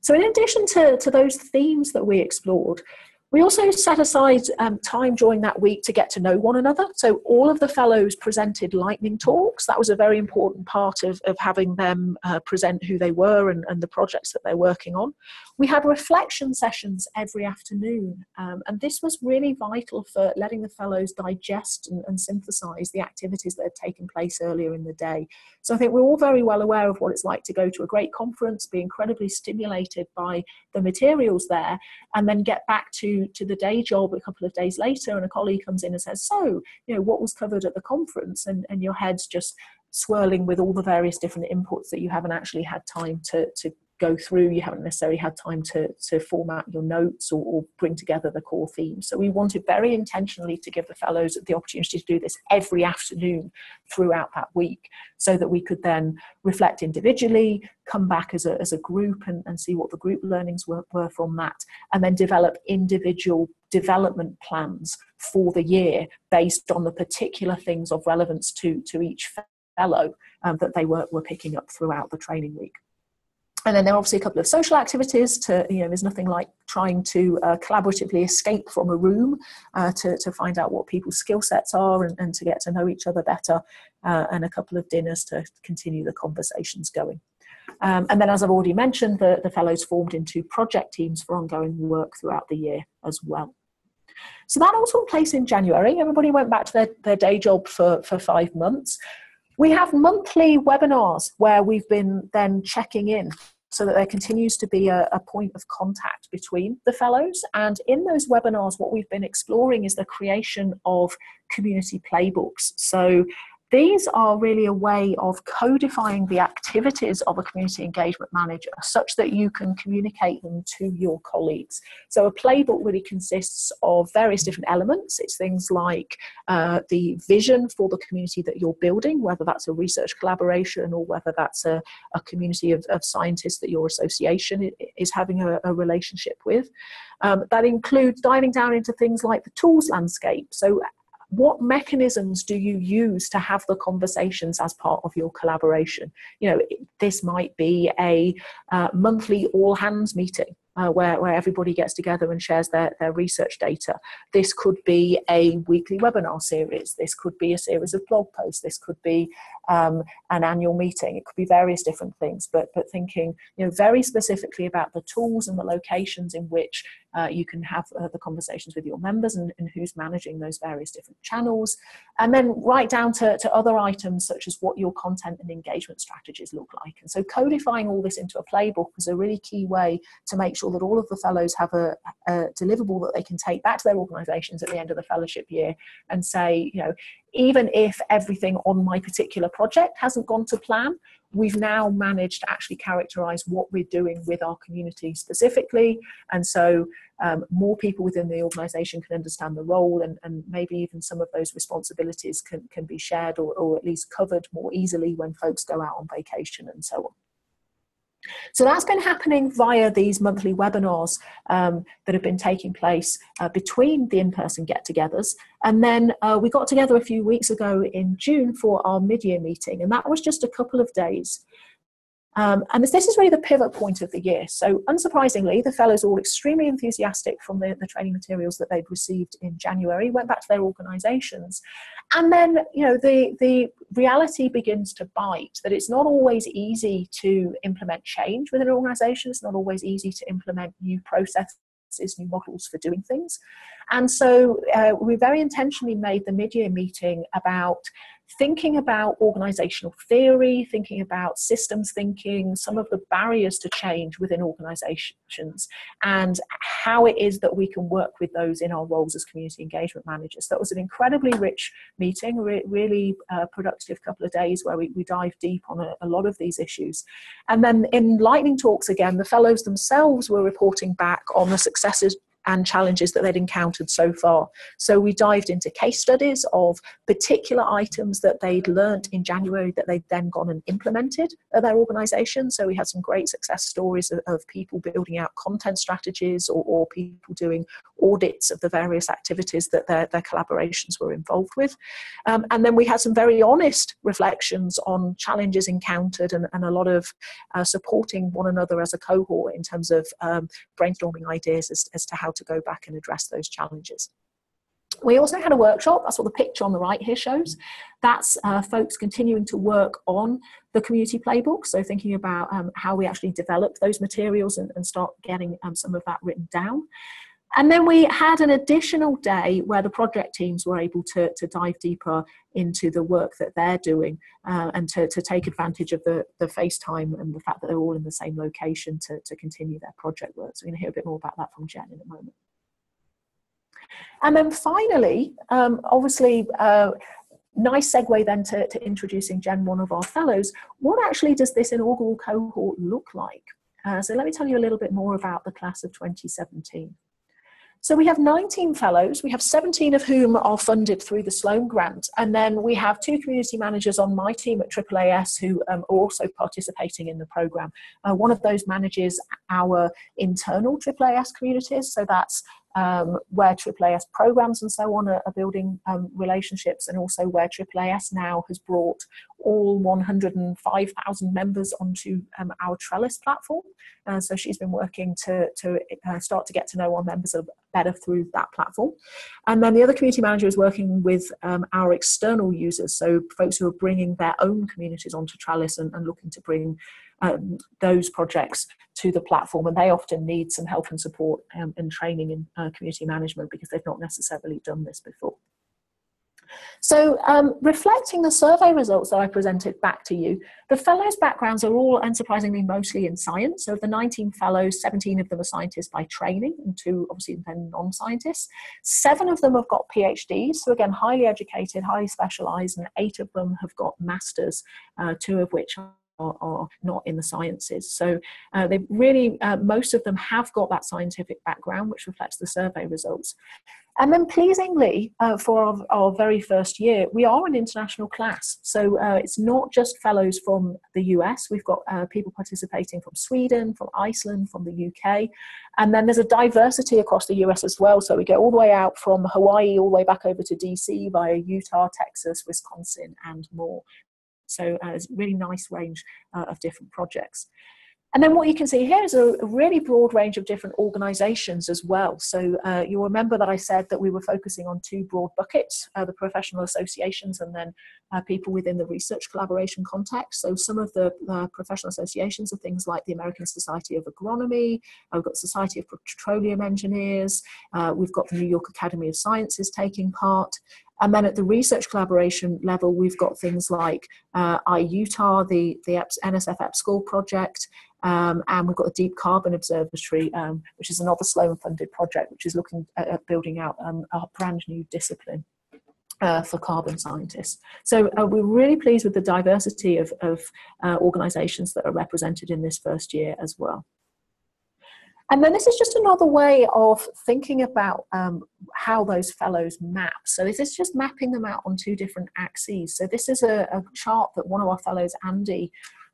B: So, in addition to, to those themes that we explored, we also set aside um, time during that week to get to know one another. So, all of the fellows presented lightning talks. That was a very important part of, of having them uh, present who they were and, and, the projects that they're working on. We had reflection sessions every afternoon, um, and this was really vital for letting the fellows digest and, and synthesize the activities that had taken place earlier in the day. So, I think we're all very well aware of what it's like to go to a great conference, be incredibly stimulated by the materials there, and then get back to to the day job a couple of days later and a colleague comes in and says so you know what was covered at the conference? And, and your head's just swirling with all the various different inputs that you haven't actually had time to, to go through. You haven't necessarily had time to, to format your notes or, or, bring together the core themes. So we wanted very intentionally to give the fellows the opportunity to do this every afternoon throughout that week so that we could then reflect individually, come back as a, as a group and, and see what the group learnings were, were from that, and then develop individual development plans for the year based on the particular things of relevance to, to each fellow um, that they were, were picking up throughout the training week and then there are obviously a couple of social activities to you know there's nothing like trying to uh, collaboratively escape from a room uh, to, to find out what people's skill sets are and, and to get to know each other better uh, and a couple of dinners to continue the conversations going. Um, and then as i've already mentioned the, the fellows formed into project teams for ongoing work throughout the year as well. So that all took place in january. Everybody went back to their, their day job for, for five months. We have monthly webinars where we've been then checking in so that there continues to be a, a, point of contact between the fellows. And in those webinars, what we've been exploring is the creation of community playbooks. So these are really a way of codifying the activities of a community engagement manager such that you can communicate them to your colleagues. So, a playbook really consists of various different elements. It's things like uh, the vision for the community that you're building, whether that's a research collaboration or whether that's a, a community of, of, scientists that your association is having a, a relationship with. Um, that includes diving down into things like the tools landscape. So, what mechanisms do you use to have the conversations as part of your collaboration you know this might be a uh, monthly all hands meeting uh, where, where everybody gets together and shares their, their research data. This could be a weekly webinar series. This could be a series of blog posts. This could be um, an annual meeting. It could be various different things, but, but thinking you know, very specifically about the tools and the locations in which uh, you can have uh, the conversations with your members and, and, who's managing those various different channels. And then right down to, to other items such as what your content and engagement strategies look like. And so codifying all this into a playbook is a really key way to make sure that all of the fellows have a, a deliverable that they can take back to their organisations at the end of the fellowship year and say, you know, even if everything on my particular project hasn't gone to plan, we've now managed to actually characterize what we're doing with our community specifically. And so um, more people within the organization can understand the role and, and maybe even some of those responsibilities can, can be shared or, or at least covered more easily when folks go out on vacation and so on. So that's been happening via these monthly webinars um, that have been taking place uh, between the in-person get-togethers. And then uh, we got together a few weeks ago in June for our mid-year meeting, and that was just a couple of days. Um, and this, this, is really the pivot point of the year. So, unsurprisingly, the fellows are all extremely enthusiastic from the, the training materials that they'd received in January, went back to their organisations. And then, you know, the, the reality begins to bite that it's not always easy to implement change within an organisation, it's not always easy to implement new processes new models for doing things. And so uh, we very intentionally made the mid year meeting about thinking about organizational theory, thinking about systems thinking, some of the barriers to change within organizations, and how it is that we can work with those in our roles as community engagement managers. That was an incredibly rich meeting, re- really uh, productive couple of days where we, we dive deep on a, a lot of these issues. And then in lightning talks again, the fellows themselves were reporting back on the successes and challenges that they'd encountered so far. So we dived into case studies of particular items that they'd learnt in January that they'd then gone and implemented at their organisation. So we had some great success stories of, of people building out content strategies or, or, people doing audits of the various activities that their, their collaborations were involved with. Um, and then we had some very honest reflections on challenges encountered and, and a lot of uh, supporting one another as a cohort in terms of um, brainstorming ideas as, as to how to go back and address those challenges. We also had a workshop, that's what the picture on the right here shows. That's uh, folks continuing to work on the community playbook, so thinking about um, how we actually develop those materials and, and start getting um, some of that written down. And then we had an additional day where the project teams were able to, to dive deeper into the work that they're doing uh, and to, to take advantage of the, the FaceTime and the fact that they're all in the same location to, to continue their project work. So we're going to hear a bit more about that from Jen in a moment. And then finally, um, obviously, uh, nice segue then to, to introducing Jen, one of our fellows. What actually does this inaugural cohort look like? Uh, so let me tell you a little bit more about the class of 2017. So we have 19 fellows, we have 17 of whom are funded through the Sloan Grant, and then we have two community managers on my team at AAAS who um, are also participating in the programme. Uh, one of those manages our internal AAAS communities, so that's um, where AAAS programs and so on are, are building um, relationships, and also where AAAS now has brought all 105,000 members onto um, our Trellis platform. Uh, so she's been working to, to uh, start to get to know our members better through that platform. And then the other community manager is working with um, our external users, so folks who are bringing their own communities onto Trellis and, and looking to bring um, those projects to the platform and they often need some help and support um, and training in uh, community management because they've not necessarily done this before. So um, reflecting the survey results that I presented back to you, the fellows' backgrounds are all unsurprisingly mostly in science. So of the 19 fellows, 17 of them are scientists by training and two obviously then non-scientists. Seven of them have got PhDs, so again, highly educated, highly specialized, and eight of them have got masters, uh, two of which are, not in the sciences. So uh, they really, uh, most of them have got that scientific background, which reflects the survey results. And then, pleasingly, uh, for our, our, very first year, we are an international class. So uh, it's not just fellows from the US. We've got uh, people participating from Sweden, from Iceland, from the UK. And then there's a diversity across the US as well. So we go all the way out from Hawaii, all the way back over to DC via Utah, Texas, Wisconsin, and more. So uh, it's a really nice range uh, of different projects. And then what you can see here is a, really broad range of different organisations as well. So uh, you'll remember that I said that we were focusing on two broad buckets, uh, the professional associations and then uh, people within the research collaboration context. So some of the uh, professional associations are things like the American Society of Agronomy, uh, we've got Society of Petroleum Engineers, uh, we've got the New York Academy of Sciences taking part, and then at the research collaboration level, we've got things like uh, iUtah, the, the NSF EPSCoR project, um, and we've got the Deep Carbon Observatory, um, which is another Sloan funded project, which is looking at, at building out um, a brand new discipline. Uh, for carbon scientists. So uh, we're really pleased with the diversity of, of uh, organisations that are represented in this first year as well. And then this is just another way of thinking about um, how those fellows map. So this is just mapping them out on two different axes. So this is a, a chart that one of our fellows, Andy,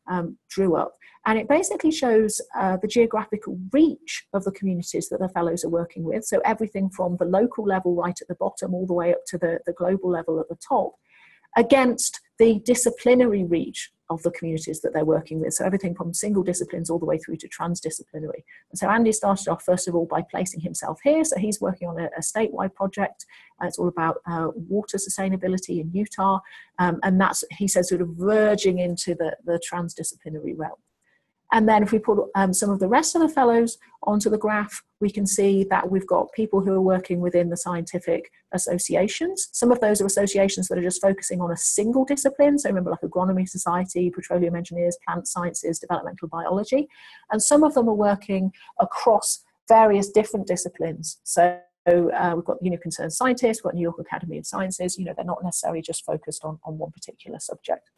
B: um, drew up. And it basically shows uh, the geographical reach of the communities that the fellows are working with. So everything from the local level right at the bottom all the way up to the, the global level at the top against the disciplinary reach of the communities that they're working with. So everything from single disciplines all the way through to transdisciplinary. And so Andy started off first of all by placing himself here. So he's working on a, a statewide project. Uh, it's all about uh, water sustainability in Utah. Um, and that's, he says, sort of verging into the, the transdisciplinary realm. And then if we put um, some of the rest of the fellows onto the graph, we can see that we've got people who are working within the scientific associations. Some of those are associations that are just focusing on a single discipline. So remember like Agronomy Society, Petroleum Engineers, Plant Sciences, Developmental Biology. And some of them are working across various different disciplines. So uh, we've got you know concerned scientists, we've got New York Academy of Sciences, you know, they're not necessarily just focused on, on one particular subject.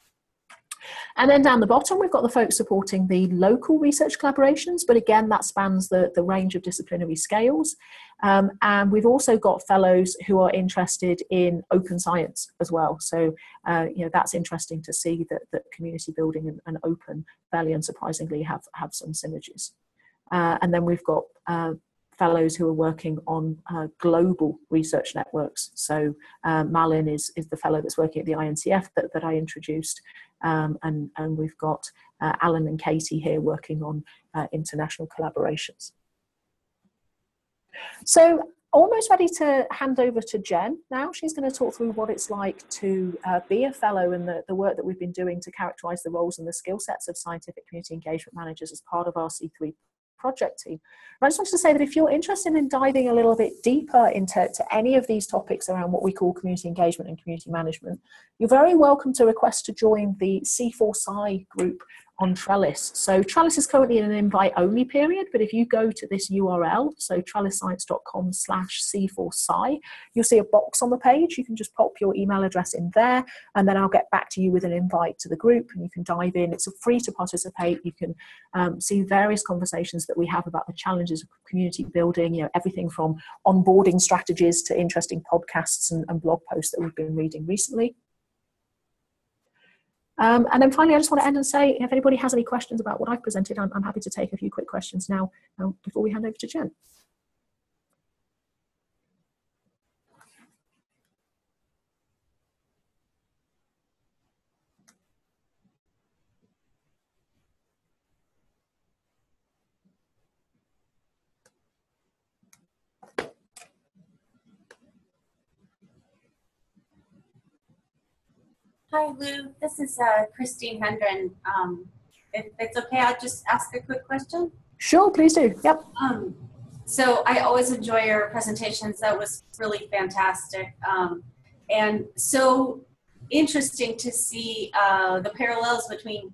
B: And then down the bottom, we've got the folks supporting the local research collaborations, but again, that spans the, the range of disciplinary scales. Um, and we've also got fellows who are interested in open science as well. So, uh, you know, that's interesting to see that, that community building and, and open, fairly unsurprisingly, have, have some synergies. Uh, and then we've got uh, fellows who are working on uh, global research networks. So uh, Malin is, is the fellow that's working at the INCF that, that I introduced. Um, and, and we've got uh, Alan and Katie here working on uh, international collaborations. So almost ready to hand over to Jen now. She's going to talk through what it's like to uh, be a fellow and the, the work that we've been doing to characterise the roles and the skill sets of scientific community engagement managers as part of our C3 project team. And I just wanted to say that if you're interested in diving a little bit deeper into any of these topics around what we call community engagement and community management, you're very welcome to request to join the C4SCI group on Trellis. So Trellis is currently in an invite only period, but if you go to this URL, so trellisscience.com slash C4Sci, you'll see a box on the page. You can just pop your email address in there, and then I'll get back to you with an invite to the group, and you can dive in. It's free to participate. You can um, see various conversations that we have about the challenges of community building, you know, everything from onboarding strategies to interesting podcasts and, and blog posts that we've been reading recently. Um, and then finally, I just want to end and say, if anybody has any questions about what I've presented, I'm, I'm happy to take a few quick questions now um, before we hand over to Jen.
E: Lou. This is uh, Christine Hendren. Um, if it's okay, I'll just ask a quick question.
B: Sure, please do. Yep.
E: Um, so I always enjoy your presentations. That was really fantastic. Um, and so interesting to see uh, the parallels between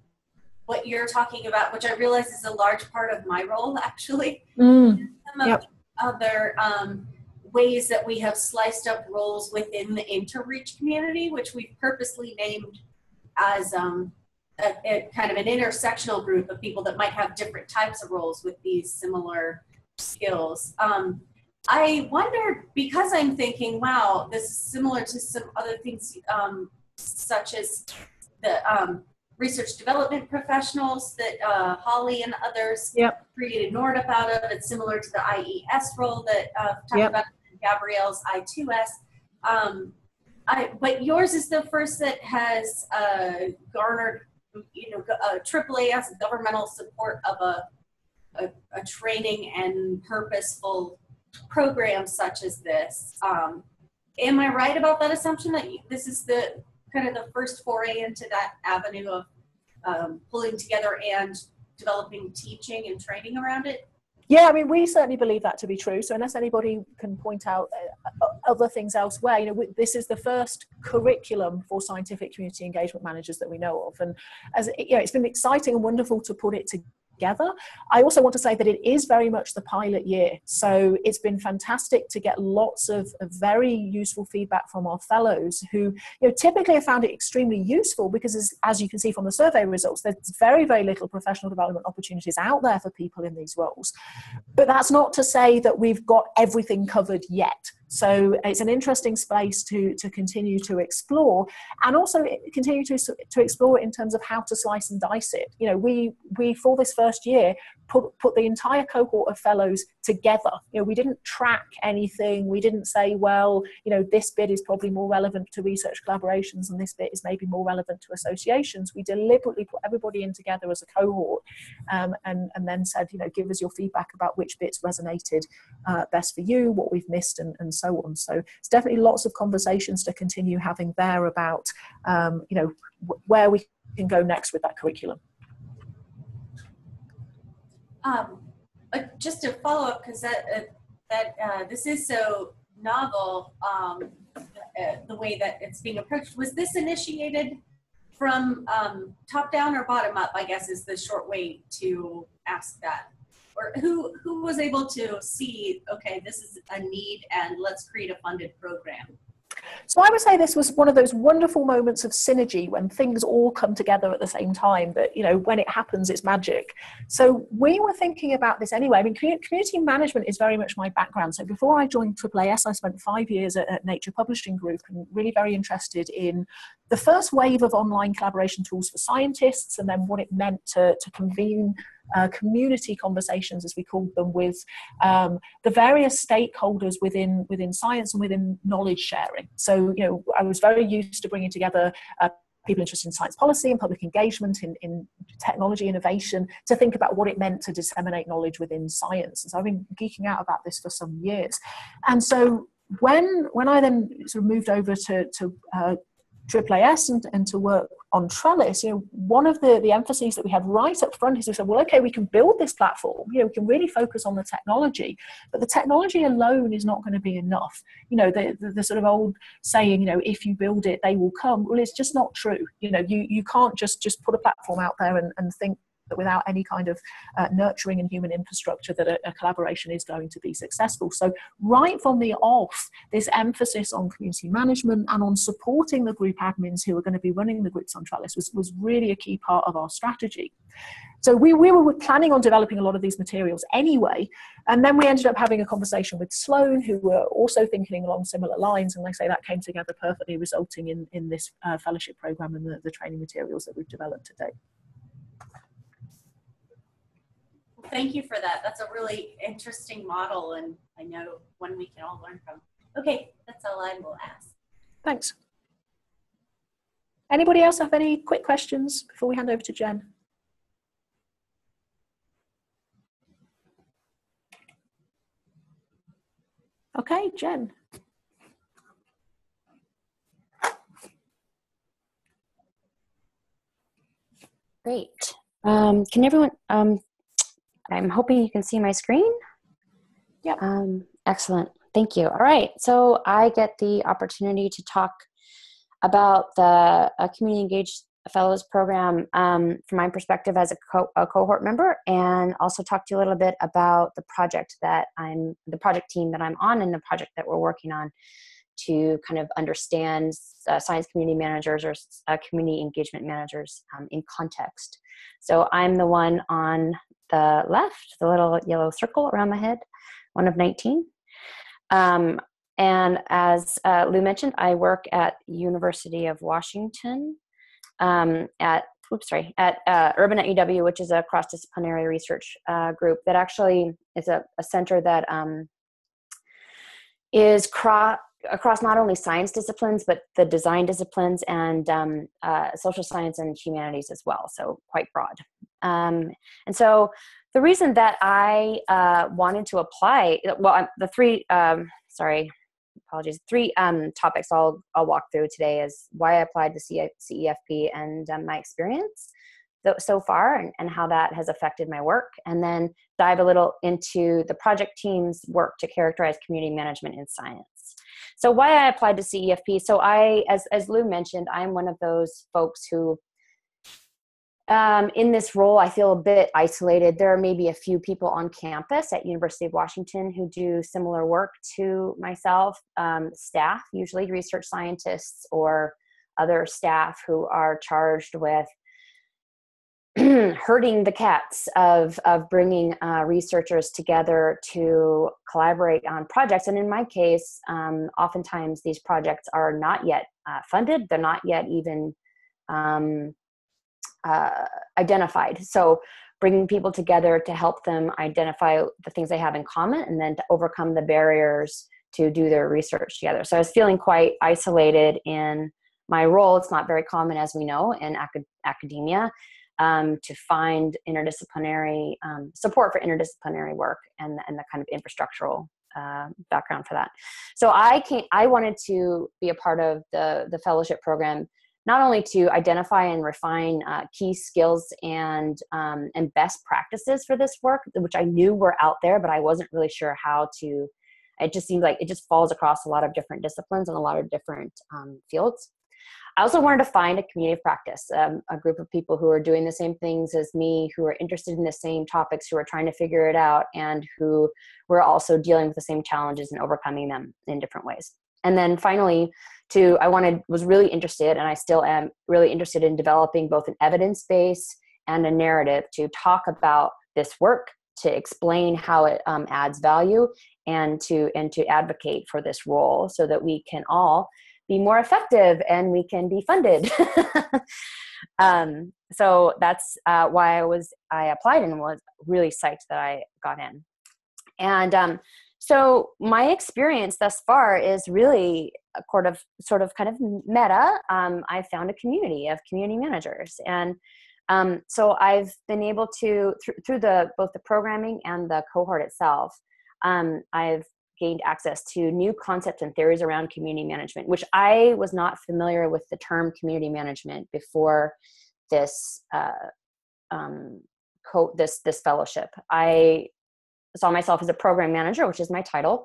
E: what you're talking about, which I realize is a large part of my role actually.
B: Mm,
E: Some
B: yep.
E: of other um, ways that we have sliced up roles within the Intereach community, which we've purposely named as um, a, a kind of an intersectional group of people that might have different types of roles with these similar skills. Um, I wonder because I'm thinking, wow, this is similar to some other things, um, such as the um, research development professionals that uh, Holly and others
B: Yep.
E: created NORDP out of. It's similar to the IES role that uh, talked
B: Yep.
E: about Gabriele's I2S. Um, I, but yours is the first that has uh, garnered, you know, a AAAS governmental support of a, a, a training and purposeful program such as this. Um, am I right about that assumption that this is the kind of the first foray into that avenue of um, pulling together and developing teaching and training around it?
B: Yeah, I mean, we certainly believe that to be true. So, unless anybody can point out uh, other things elsewhere, you know, we, this is the first curriculum for scientific community engagement managers that we know of, and as you know, it's been exciting and wonderful to put it together. I also want to say that it is very much the pilot year, so it's been fantastic to get lots of, of very useful feedback from our fellows who, you know, typically have found it extremely useful because, as, as you can see from the survey results, there's very, very little professional development opportunities out there for people in these roles. But that's not to say that we've got everything covered yet. So it's an interesting space to, to continue to explore and also continue to, to explore in terms of how to slice and dice it. You know, we, we for this first year, put, put the entire cohort of fellows together. You know, we didn't track anything. We didn't say, well, you know, this bit is probably more relevant to research collaborations and this bit is maybe more relevant to associations. We deliberately put everybody in together as a cohort um, and, and then said, you know, give us your feedback about which bits resonated uh, best for you, what we've missed, and, and so on. So it's definitely lots of conversations to continue having there about, um, you know, w- where we can go next with that curriculum.
E: Um, uh, just to follow up, because that uh, that uh, this is so novel, um, uh, the way that it's being approached. Was this initiated from um, top down or bottom up? I guess is the short way to ask that. Or who who was able to see? Okay, this is a need, and let's create a funded program.
B: So I would say this was one of those wonderful moments of synergy when things all come together at the same time. That you know, when it happens, it's magic. So we were thinking about this anyway. I mean, community management is very much my background. So before I joined AAAS, I spent five years at, at Nature Publishing Group and really very interested in the first wave of online collaboration tools for scientists, and then what it meant to, to convene uh, community conversations, as we called them, with um, the various stakeholders within within science and within knowledge sharing. So, you know, I was very used to bringing together. Uh, People interested in science policy and public engagement in, in technology innovation to think about what it meant to disseminate knowledge within science. And so I've been geeking out about this for some years. And so when when I then sort of moved over to, to uh, AAAS and, and to work on Trellis, you know, one of the, the emphases that we had right up front is we said, well, okay, we can build this platform, you know, we can really focus on the technology, but the technology alone is not going to be enough. You know, the, the, the, sort of old saying, you know, if you build it, they will come. Well, it's just not true. You know, you, you can't just, just put a platform out there and, and think that without any kind of uh, nurturing and human infrastructure that a, a, collaboration is going to be successful. So right from the off this emphasis on community management and on supporting the group admins who are going to be running the groups on trellis was, was really a key part of our strategy. So we, we were planning on developing a lot of these materials anyway and then we ended up having a conversation with sloan who were also thinking along similar lines and they say that came together perfectly resulting in, in this uh, fellowship program and the, the training materials that we've developed today
E: thank you for that. That's a really interesting model, and I know one we can all learn from. Okay, that's all I will ask.
B: Thanks. Anybody else have any quick questions before we hand over to Jen? Okay, Jen.
F: Great. Um, can everyone, um, I'm hoping you can see my screen.
B: Yep.
F: Um, excellent. Thank you. All right. So I get the opportunity to talk about the uh, Community Engaged Fellows Program um, from my perspective as a, co- a, cohort member, and also talk to you a little bit about the project that I'm, the project team that I'm on, and the project that we're working on to kind of understand uh, science community managers or uh, community engagement managers um, in context. So I'm the one on the left, the little yellow circle around my head, one of 19. Um, and as uh, Lou mentioned, I work at University of Washington um, at oops sorry at uh, Urban at UW, which is a cross-disciplinary research uh, group that actually is a, a center that um, is cross across not only science disciplines but the design disciplines and um, uh, social science and humanities as well so quite broad. Um, and so the reason that i uh, wanted to apply well the three um, sorry apologies three um, topics I'll, I'll walk through today is why i applied to cefp and um, my experience so far and, and how that has affected my work and then dive a little into the project team's work to characterize community management in science so why I applied to CEFP? So I, as as Lou mentioned, I'm one of those folks who, um, in this role, I feel a bit isolated. There are maybe a few people on campus at University of Washington who do similar work to myself. Um, staff, usually research scientists or other staff who are charged with herding the cats of of bringing uh, researchers together to collaborate on projects. And in my case, um, oftentimes these projects are not yet uh, funded; they're not yet even um, uh, identified. So, bringing people together to help them identify the things they have in common, and then to overcome the barriers to do their research together. So, I was feeling quite isolated in my role. It's not very common, as we know, in acad- academia um, to find interdisciplinary um, support for interdisciplinary work and, and the kind of infrastructural uh, background for that. So I came, I wanted to be a part of the, the fellowship program, not only to identify and refine uh, key skills and, um, and best practices for this work, which I knew were out there, but I wasn't really sure how to, it just seems like it just falls across a lot of different disciplines and a lot of different um, fields. I also wanted to find a community of practice, um, a group of people who are doing the same things as me, who are interested in the same topics, who are trying to figure it out, and who were also dealing with the same challenges and overcoming them in different ways. And then finally, to I wanted was really interested, and I still am really interested in developing both an evidence base and a narrative to talk about this work, to explain how it um, adds value, and to and to advocate for this role, so that we can all be more effective and we can be funded. um, so that's uh, why I was I applied and was really psyched that I got in. And um, so my experience thus far is really a sort of sort of kind of meta. Um, I found a community of community managers, and um, so I've been able to through, through the both the programming and the cohort itself. Um, I've gained access to new concepts and theories around community management, which I was not familiar with the term community management before this uh, um, co- this this fellowship. I saw myself as a program manager, which is my title,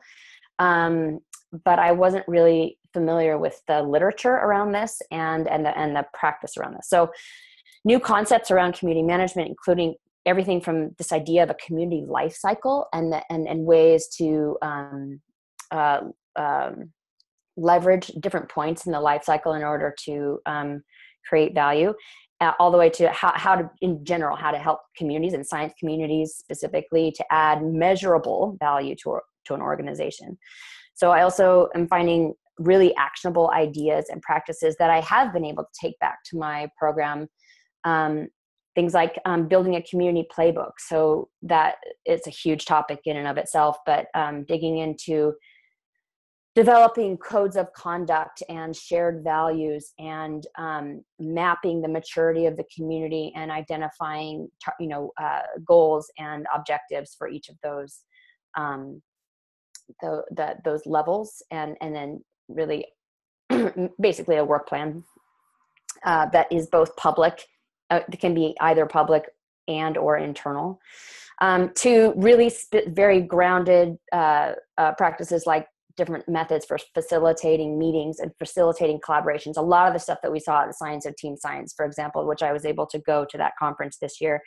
F: um, but I wasn't really familiar with the literature around this and and the and the practice around this. So, new concepts around community management, including everything from this idea of a community life cycle and the, and and ways to um, uh, um, leverage different points in the life cycle in order to um, create value uh, all the way to how, how to in general how to help communities and science communities specifically to add measurable value to, to an organization. So i also am finding really actionable ideas and practices that i have been able to take back to my program um, things like um, building a community playbook. So that it's a huge topic in and of itself but um, digging into developing codes of conduct and shared values and um, mapping the maturity of the community and identifying you know uh, goals and objectives for each of those um, the, the, those levels and and then really basically a work plan uh, that is both public uh, can be either public and or internal um, to really sp- very grounded uh, uh, practices like different methods for facilitating meetings and facilitating collaborations. A lot of the stuff that we saw at the Science of Team Science, for example, which I was able to go to that conference this year,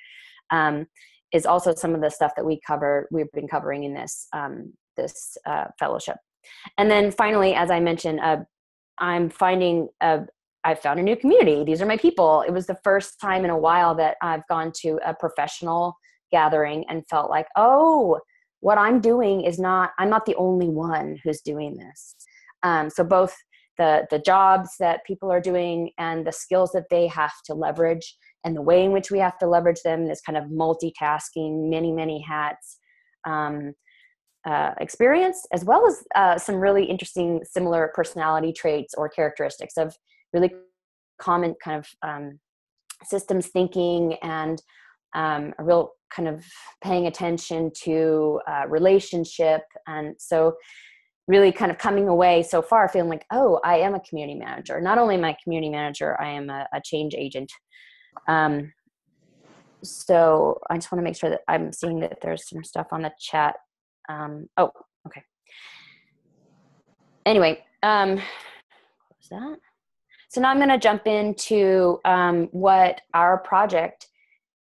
F: um, is also some of the stuff that we cover. We've been covering in this um, this uh, fellowship. And then finally, as I mentioned, uh, I'm finding uh, I've found a new community. These are my people. It was the first time in a while that I've gone to a professional gathering and felt like, oh, what I'm doing is not, I'm not the only one who's doing this. Um, so both the, the jobs that people are doing and the skills that they have to leverage and the way in which we have to leverage them, this kind of multitasking, many, many hats um, uh, experience, as well as uh, some really interesting similar personality traits or characteristics of really common kind of um, systems thinking and um, a real kind of paying attention to uh, relationship. And so really kind of coming away so far feeling like oh i am a community manager. Not only am i a community manager i am a, a change agent. Um, so i just want to make sure that i'm seeing that there's some stuff on the chat. Um, oh okay. Anyway um, what was that so now i'm going to jump into um, what our project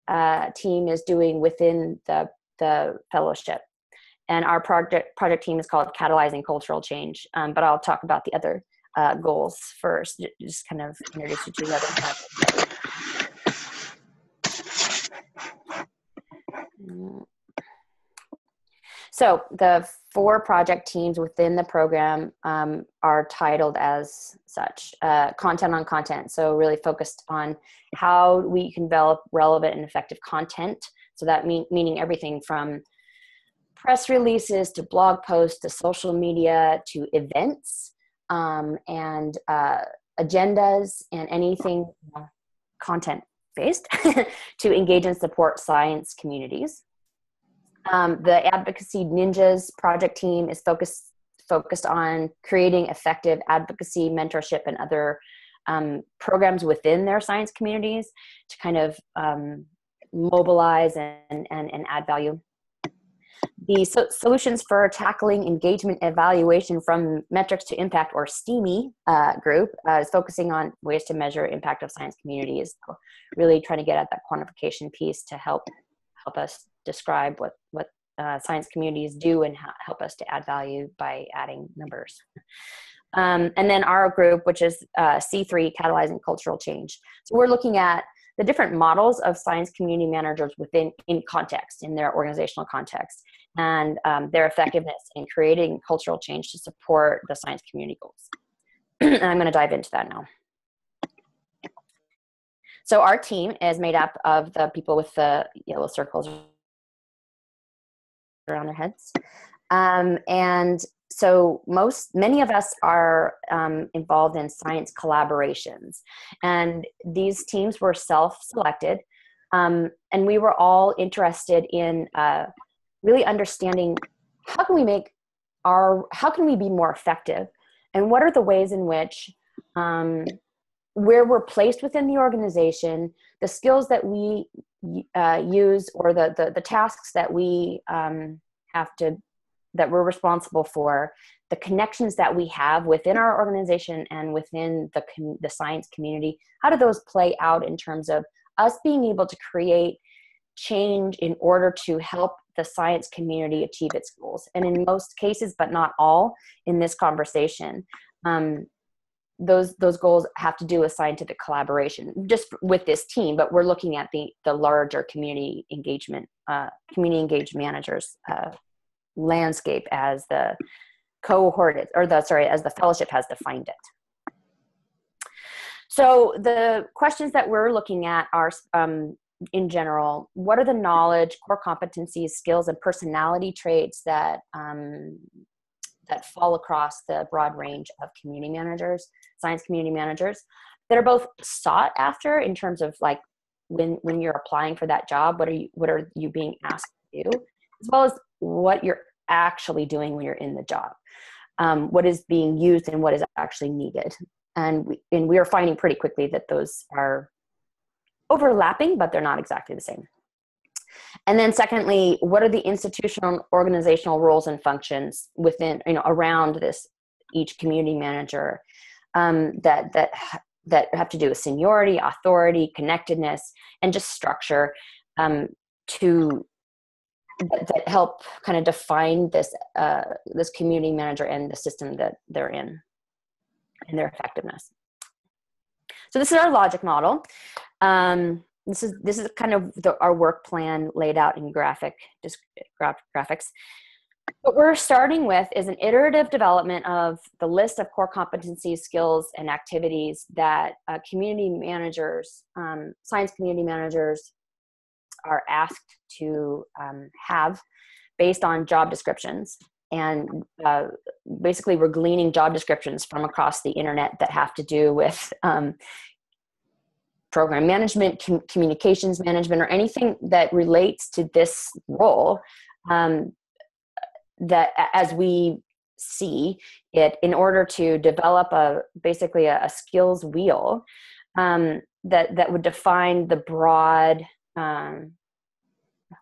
F: uh, team is doing within the, the fellowship. And our project, project team is called Catalyzing Cultural Change. Um, but I'll talk about the other uh, goals first, just kind of introduce you to the other projects. So the four project teams within the program um, are titled as such uh, content on content. So really focused on how we can develop relevant and effective content. So that mean, meaning everything from press releases to blog posts to social media to events um, and uh, agendas and anything content based to engage and support science communities um, the Advocacy Ninjas project team is focused focused on creating effective advocacy, mentorship, and other um, programs within their science communities to kind of um, mobilize and, and, and add value. The so solutions for tackling engagement evaluation from metrics to impact, or STEAMI uh, group, uh, is focusing on ways to measure impact of science communities. So really trying to get at that quantification piece to help help us describe what what uh, science communities do and ha- help us to add value by adding numbers. Um, and then our group, which is uh, C3, catalyzing cultural change. So we're looking at the different models of science community managers within in context, in their organizational context, and um, their effectiveness in creating cultural change to support the science community goals. and I'm going to dive into that now. So our team is made up of the people with the yellow circles around their heads. Um, and so most many of us are um, involved in science collaborations and these teams were self-selected um, and we were all interested in uh, really understanding how can we make our how can we be more effective and what are the ways in which um, where we're placed within the organization the skills that we uh, use or the, the, the tasks that we um, have to that we're responsible for the connections that we have within our organization and within the, com- the science community how do those play out in terms of us being able to create change in order to help the science community achieve its goals? And in most cases but not all in this conversation um, those those goals have to do with scientific collaboration just with this team but we're looking at the the larger community engagement uh, community engaged managers uh, landscape as the cohort or the sorry as the fellowship has defined it. So the questions that we're looking at are um, in general what are the knowledge core competencies skills and personality traits that um, that fall across the broad range of community managers science community managers that are both sought after in terms of like when when you're applying for that job what are you what are you being asked to do as well as what you're actually doing when you're in the job. Um, what is being used and what is actually needed. And we, and we are finding pretty quickly that those are overlapping but they're not exactly the same. And then secondly what are the institutional organizational roles and functions within you know around this each community manager um, that that that have to do with seniority authority connectedness and just structure um, to that, that, help kind of define this uh, this community manager and the system that they're in and their effectiveness. So this is our logic model. Um, this is this is kind of the, our work plan laid out in graphic just graphics what we're starting with is an iterative development of the list of core competencies skills and activities that uh, community managers um, science community managers are asked to um, have based on job descriptions. And uh, basically we're gleaning job descriptions from across the internet that have to do with um, program management, com- communications management, or anything that relates to this role, um, that as we see it, in order to develop a basically a, a skills wheel um, that that would define the broad um,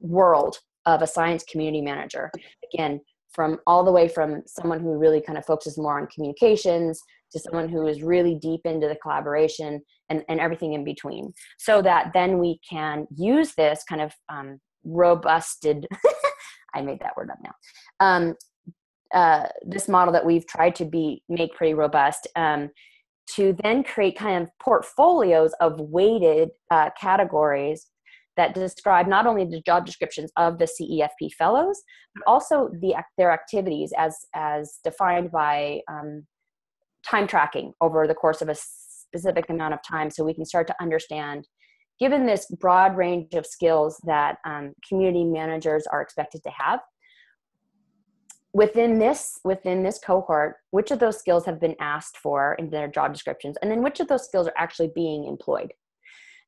F: world of a science community manager. Again, from all the way from someone who really kind of focuses more on communications to someone who is really deep into the collaboration and, and everything in between so that then we can use this kind of um, robusted i made that word up now um, uh, this model that we've tried to be make pretty robust um, to then create kind of portfolios of weighted uh, categories that describe not only the job descriptions of the CEFP fellows, but also the, their activities as, as defined by um, time tracking over the course of a specific amount of time so we can start to understand given this broad range of skills that um, community managers are expected to have within this within this cohort which of those skills have been asked for in their job descriptions? And then which of those skills are actually being employed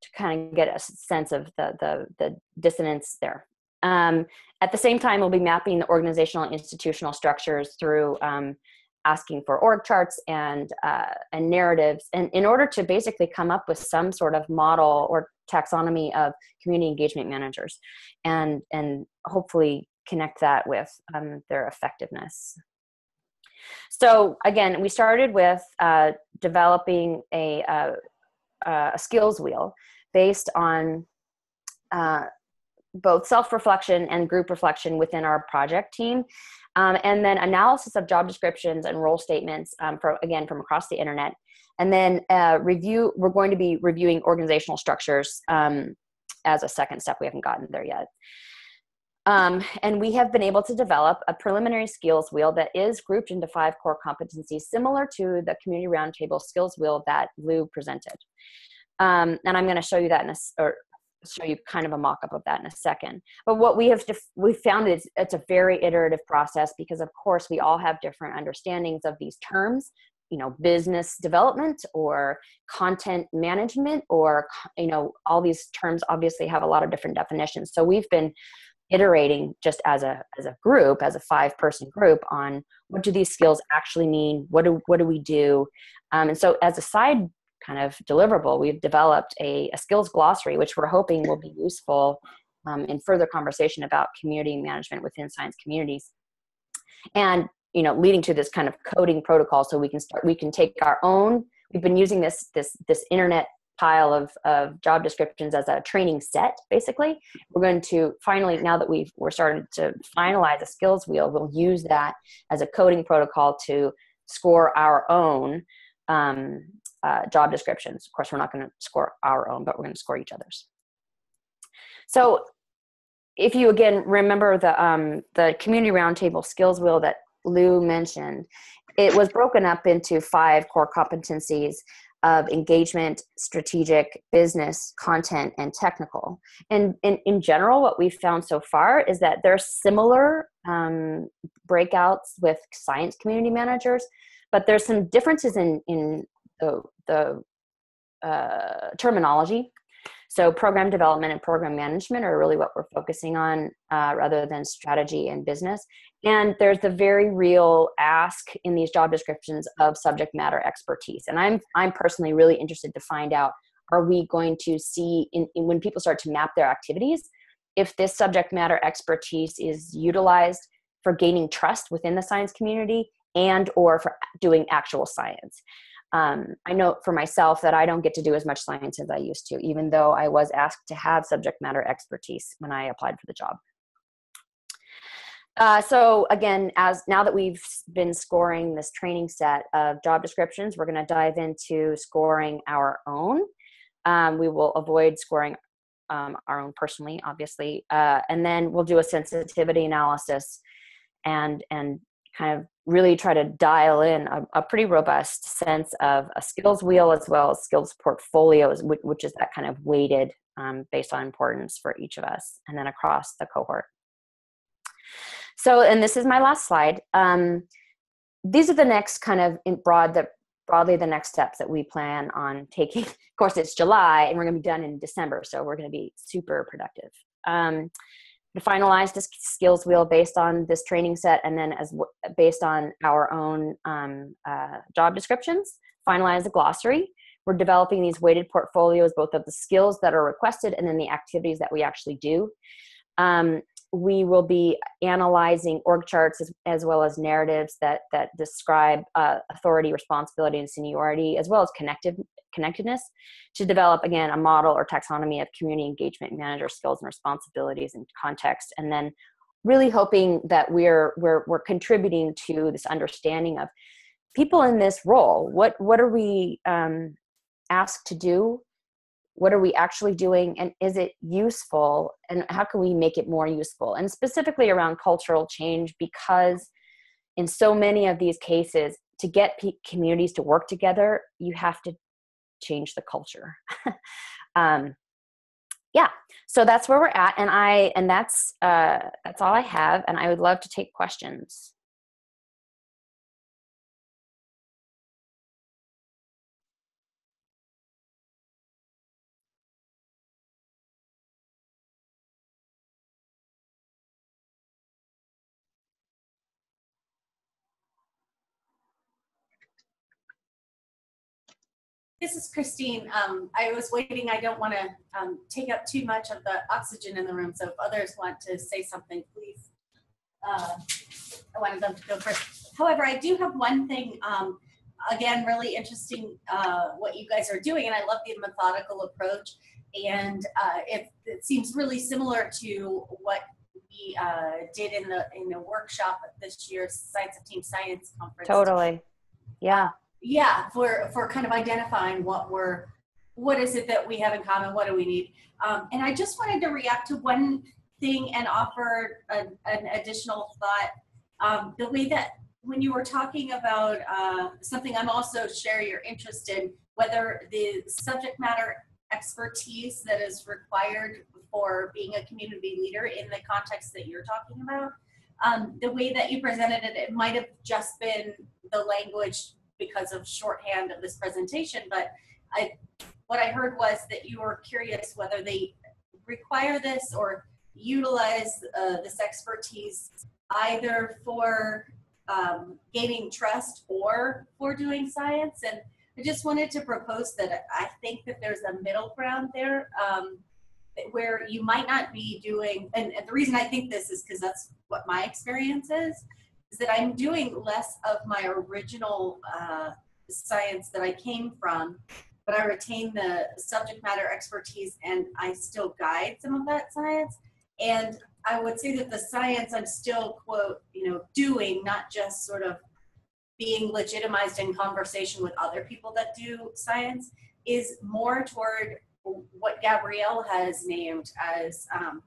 F: to kind of get a sense of the the, the dissonance there? Um, at the same time we'll be mapping the organizational institutional structures through um, asking for org charts and uh, and narratives. And in order to basically come up with some sort of model or taxonomy of community engagement managers and and hopefully connect that with um, their effectiveness. So again we started with uh, developing a, a, a, skills wheel based on uh, both self-reflection and group reflection within our project team um, and then analysis of job descriptions and role statements um, for, again from across the internet. And then uh, review we're going to be reviewing organizational structures um, as a second step. We haven't gotten there yet um, and we have been able to develop a preliminary skills wheel that is grouped into five core competencies similar to the community roundtable skills wheel that lou presented. Um, and i'm going to show you that in a, or show you kind of a mock-up of that in a second. But what we have we found is it's a very iterative process because of course we all have different understandings of these terms you know business development or content management or you know all these terms obviously have a lot of different definitions. So we've been iterating just as a as a group as a five person group on what do these skills actually mean? What do what do we do? Um, and so as a side kind of deliverable we've developed a, a skills glossary which we're hoping will be useful um, in further conversation about community management within science communities. And you know leading to this kind of coding protocol so we can start we can take our own we've been using this this this internet pile of, of job descriptions as a training set basically. We're going to finally now that we've we're starting to finalize a skills wheel we'll use that as a coding protocol to score our own um, uh, job descriptions. Of course we're not going to score our own but we're going to score each other's. So if you again remember the um, the community roundtable skills wheel that lou mentioned it was broken up into five core competencies of engagement, strategic, business, content, and technical. And in, in general, what we've found so far is that there's similar um, breakouts with science community managers, but there's some differences in, in the, the uh, terminology so program development and program management are really what we're focusing on uh, rather than strategy and business. And there's the very real ask in these job descriptions of subject matter expertise. And I'm I'm personally really interested to find out are we going to see in, in when people start to map their activities if this subject matter expertise is utilized for gaining trust within the science community and or for doing actual science um, I know for myself that I don't get to do as much science as I used to, even though I was asked to have subject matter expertise when I applied for the job. Uh, so again, as now that we've been scoring this training set of job descriptions, we're going to dive into scoring our own. Um, we will avoid scoring um, our own personally, obviously, uh, and then we'll do a sensitivity analysis and and kind of really try to dial in a, a, pretty robust sense of a skills wheel as well as skills portfolios, which, which is that kind of weighted um, based on importance for each of us and then across the cohort. So, and this is my last slide. Um, these are the next kind of broad that broadly the next steps that we plan on taking. of course, it's July and we're going to be done in December, so we're going to be super productive. Um, finalized a skills wheel based on this training set and then as w- based on our own um, uh, job descriptions finalize a glossary we're developing these weighted portfolios both of the skills that are requested and then the activities that we actually do um, we will be analyzing org charts as, as well as narratives that that describe uh, authority responsibility and seniority as well as connective connectedness to develop again a model or taxonomy of community engagement manager skills and responsibilities and context. And then really hoping that we're we're we're contributing to this understanding of people in this role. What what are we um, asked to do what are we actually doing and is it useful and how can we make it more useful? And specifically around cultural change because in so many of these cases to get p- communities to work together you have to change the culture. Um, yeah so that's where we're at and i and that's uh, that's all i have and i would love to take questions
E: This is Christine. Um, I was waiting. I don't want to um, take up too much of the oxygen in the room. So if others want to say something, please. Uh, I wanted them to go first. However, I do have one thing. Um, again, really interesting uh, what you guys are doing, and I love the methodical approach. And uh, it, it, seems really similar to what we uh, did in the in the workshop at this year's Science of Team Science conference.
F: Totally. Yeah
E: yeah for for kind of identifying what we're what is it that we have in common what do we need? Um, and i just wanted to react to one thing and offer a, an additional thought. Um, the way that when you were talking about uh, something i'm also share your interest in whether the subject matter expertise that is required for being a community leader in the context that you're talking about um, the way that you presented it it might have just been the language because of shorthand of this presentation, but I, what I heard was that you were curious whether they require this or utilize uh, this expertise either for um, gaining trust or for doing science. And I just wanted to propose that I think that there's a middle ground there um, where you might not be doing, and, and the reason I think this is because that's what my experience is, is that I'm doing less of my original uh, science that I came from, but I retain the subject matter expertise and I still guide some of that science. And I would say that the science I'm still, quote, you know, doing, not just sort of being legitimized in conversation with other people that do science, is more toward what Gabriele has named as um,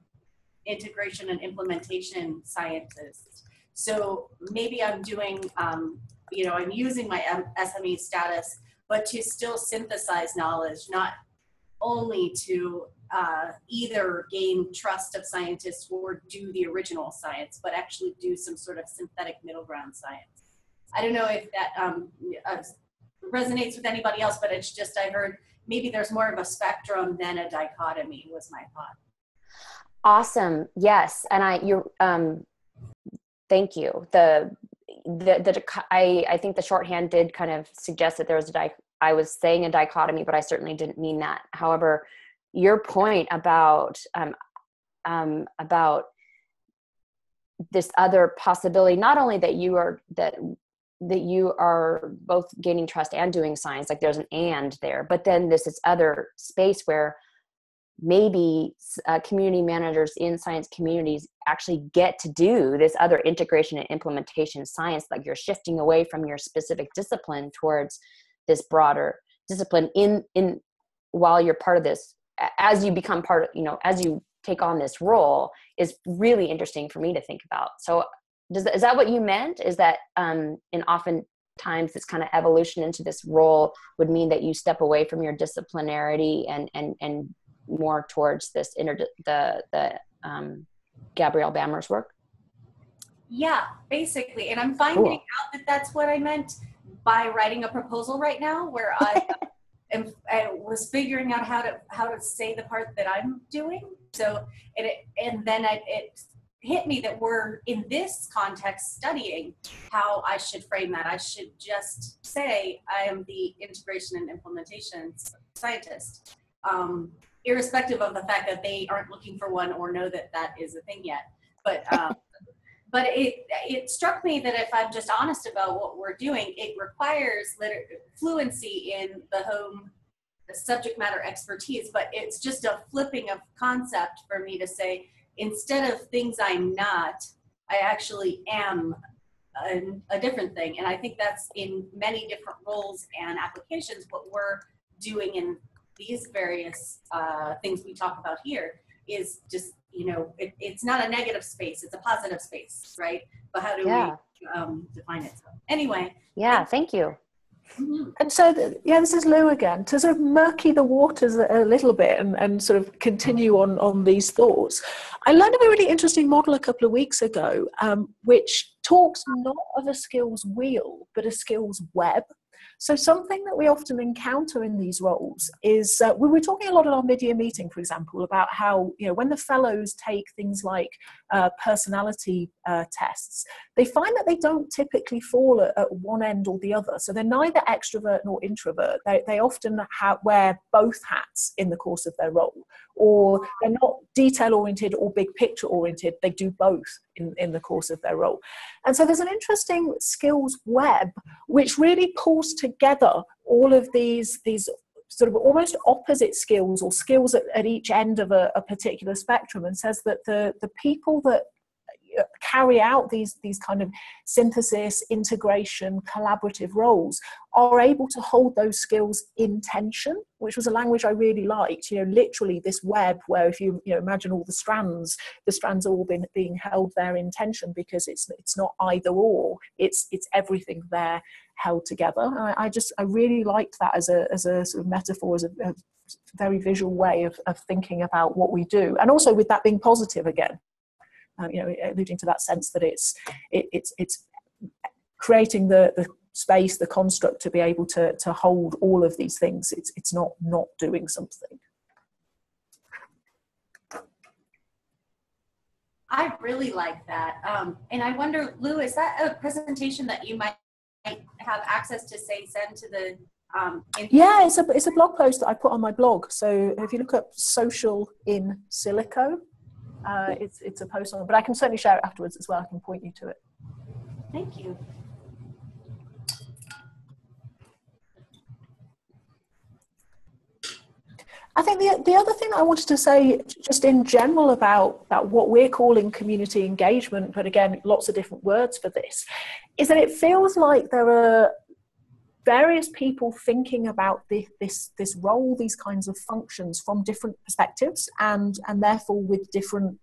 E: integration and implementation scientists. So maybe I'm doing, um, you know, I'm using my SME status, but to still synthesize knowledge, not only to uh, either gain trust of scientists or do the original science, but actually do some sort of synthetic middle ground science. I don't know if that um, uh, resonates with anybody else, but it's just I heard maybe there's more of a spectrum than a dichotomy was my thought.
F: Awesome. Yes, and I you um, thank you. The the the I I think the shorthand did kind of suggest that there was a di- I was saying a dichotomy, but I certainly didn't mean that. However, your point about um, um, about this other possibility not only that you are that that you are both gaining trust and doing science like there's an and there but then this is other space where maybe uh, community managers in science communities actually get to do this other integration and implementation science like you're shifting away from your specific discipline towards this broader discipline in in while you're part of this as you become part of you know as you take on this role is really interesting for me to think about. So does is that what you meant? Is that um and often times this kind of evolution into this role would mean that you step away from your disciplinarity and and and more towards this inter the the um, Gabriele Bammer's work?
E: Yeah, basically, and I'm finding cool. out that that's what I meant by writing a proposal right now, where I am I was figuring out how to how to say the part that I'm doing. So it and then I, it hit me that we're in this context studying how I should frame that. I should just say I am the integration and implementation scientist. Um, irrespective of the fact that they aren't looking for one or know that that is a thing yet. But um, but it it struck me that if I'm just honest about what we're doing, it requires liter- fluency in the home the subject matter expertise. But it's just a flipping of concept for me to say instead of things I'm not, I actually am a, a different thing. And I think that's in many different roles and applications what we're doing in these various uh, things we talk about here is just you know it, it's not a negative space it's a positive space right but how do yeah. we um, define it so anyway
F: yeah thank you
B: mm-hmm. and so, yeah, this is Lou again. To sort of murky the waters a, a little bit and, and sort of continue on, on these thoughts, I learned of a really interesting model a couple of weeks ago, um, which talks not of a skills wheel, but a skills web. So, something that we often encounter in these roles is uh, we were talking a lot at our mid year meeting, for example, about how, you know, when the fellows take things like uh, personality uh, tests, they find that they don't typically fall at, at, one end or the other. So, they're neither extrovert nor introvert. They, they often ha- wear both hats in the course of their role, or they're not detail oriented or big picture oriented. They do both in, in the course of their role. And so there's an interesting skills web which really pulls together all of these, these sort of almost opposite skills or skills at, at each end of a, a, particular spectrum and says that the, the people that carry out these these kind of synthesis integration collaborative roles are able to hold those skills in tension which was a language i really liked. You know literally this web where if you you know imagine all the strands the strands are all been being held there in tension because it's it's not either or it's it's everything there held together. I, I, just i really liked that as a as a sort of metaphor as a, a very visual way of, of thinking about what we do. And also with that being positive again um, you know, alluding to that sense that it's it, it's it's creating the the space, the construct to be able to to hold all of these things. It's it's not not doing something.
E: I really like that. Um, and I wonder, Lou, is that a presentation that you might have access to say send to the um,
B: Yeah, it's a it's a blog post that I put on my blog. So if you look up social in silico, uh, it's it's a post on. It. But I can certainly share it afterwards as well. I can point you to it.
E: Thank you.
B: I think the the other thing I wanted to say, just in general about about what we're calling community engagement, but again, lots of different words for this, is that it feels like there are various people thinking about this, this this role, these kinds of functions from different perspectives, and and therefore with different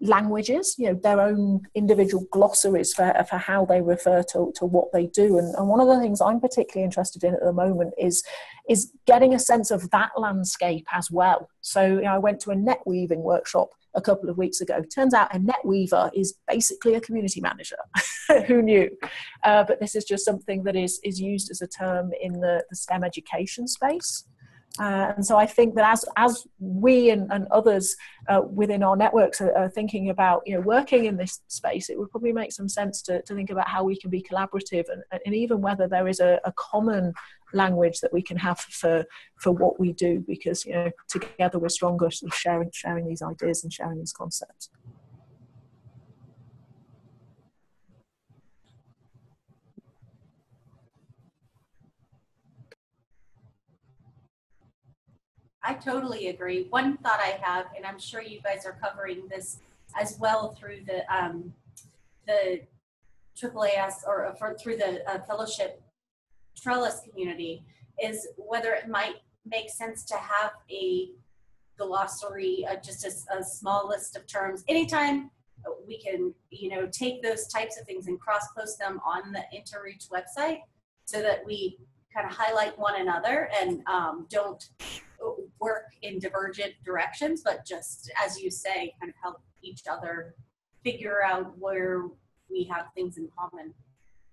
B: languages, you know, their own individual glossaries for, for how they refer to, to what they do. And, and one of the things I'm particularly interested in at the moment is, is getting a sense of that landscape as well. So you know, I went to a net weaving workshop a couple of weeks ago. Turns out a net weaver is basically a community manager. Who knew? Uh, but this is just something that is, is used as a term in the, the STEM education space. Uh, and so I think that as as we and, and others uh, within our networks are, are, thinking about you know working in this space, it would probably make some sense to, to think about how we can be collaborative and, and even whether there is a, a common language that we can have for for what we do because you know together we're stronger sharing sharing these ideas and sharing these concepts.
E: I totally agree. One thought I have, and I'm sure you guys are covering this as well through the um, the AAAS or for, through the uh, fellowship trellis community, is whether it might make sense to have a glossary, uh, just a, a small list of terms. Anytime we can, you know, take those types of things and cross post them on the Intereach website so that we kind of highlight one another and um, don't work in divergent directions, but just as you say, kind of help each other figure out where we have things in common.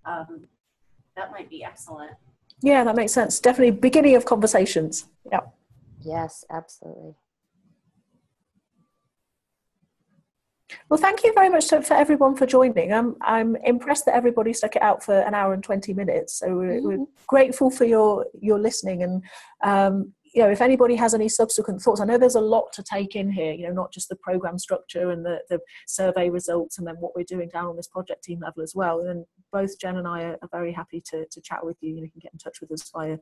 E: Um, that might be excellent.
B: Yeah, that makes sense. Definitely beginning of conversations. Yeah.
F: Yes, absolutely.
B: Well, thank you very much to, for everyone for joining. I'm I'm impressed that everybody stuck it out for an hour and twenty minutes. So we're, mm-hmm. we're grateful for your your listening, and um, you know, if anybody has any subsequent thoughts, I know there's a lot to take in here, you know, not just the program structure and the, the survey results and then what we're doing down on this project team level as well. And both Jen and I are, are very happy to, to chat with you. You can get in touch with us via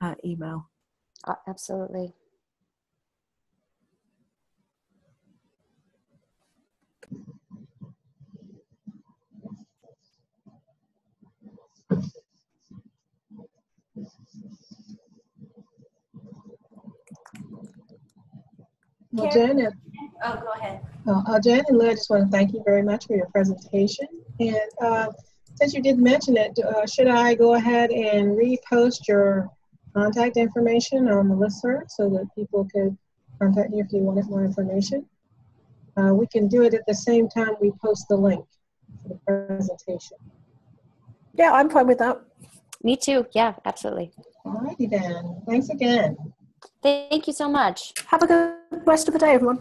B: uh, email.
F: Uh, absolutely.
A: Well, Jen, and,
E: oh, go ahead.
A: Uh, uh, Jen and Lou, I just want to thank you very much for your presentation. And uh, since you did mention it, uh, should I go ahead and repost your contact information on the listserv so that people could contact you if you wanted more information? Uh, we can do it at the same time we post the link for the presentation.
B: Yeah, I'm fine with that.
F: Me too. Yeah, absolutely.
A: All righty then. Thanks again.
F: Thank you so much.
B: Have a good rest of the day, everyone.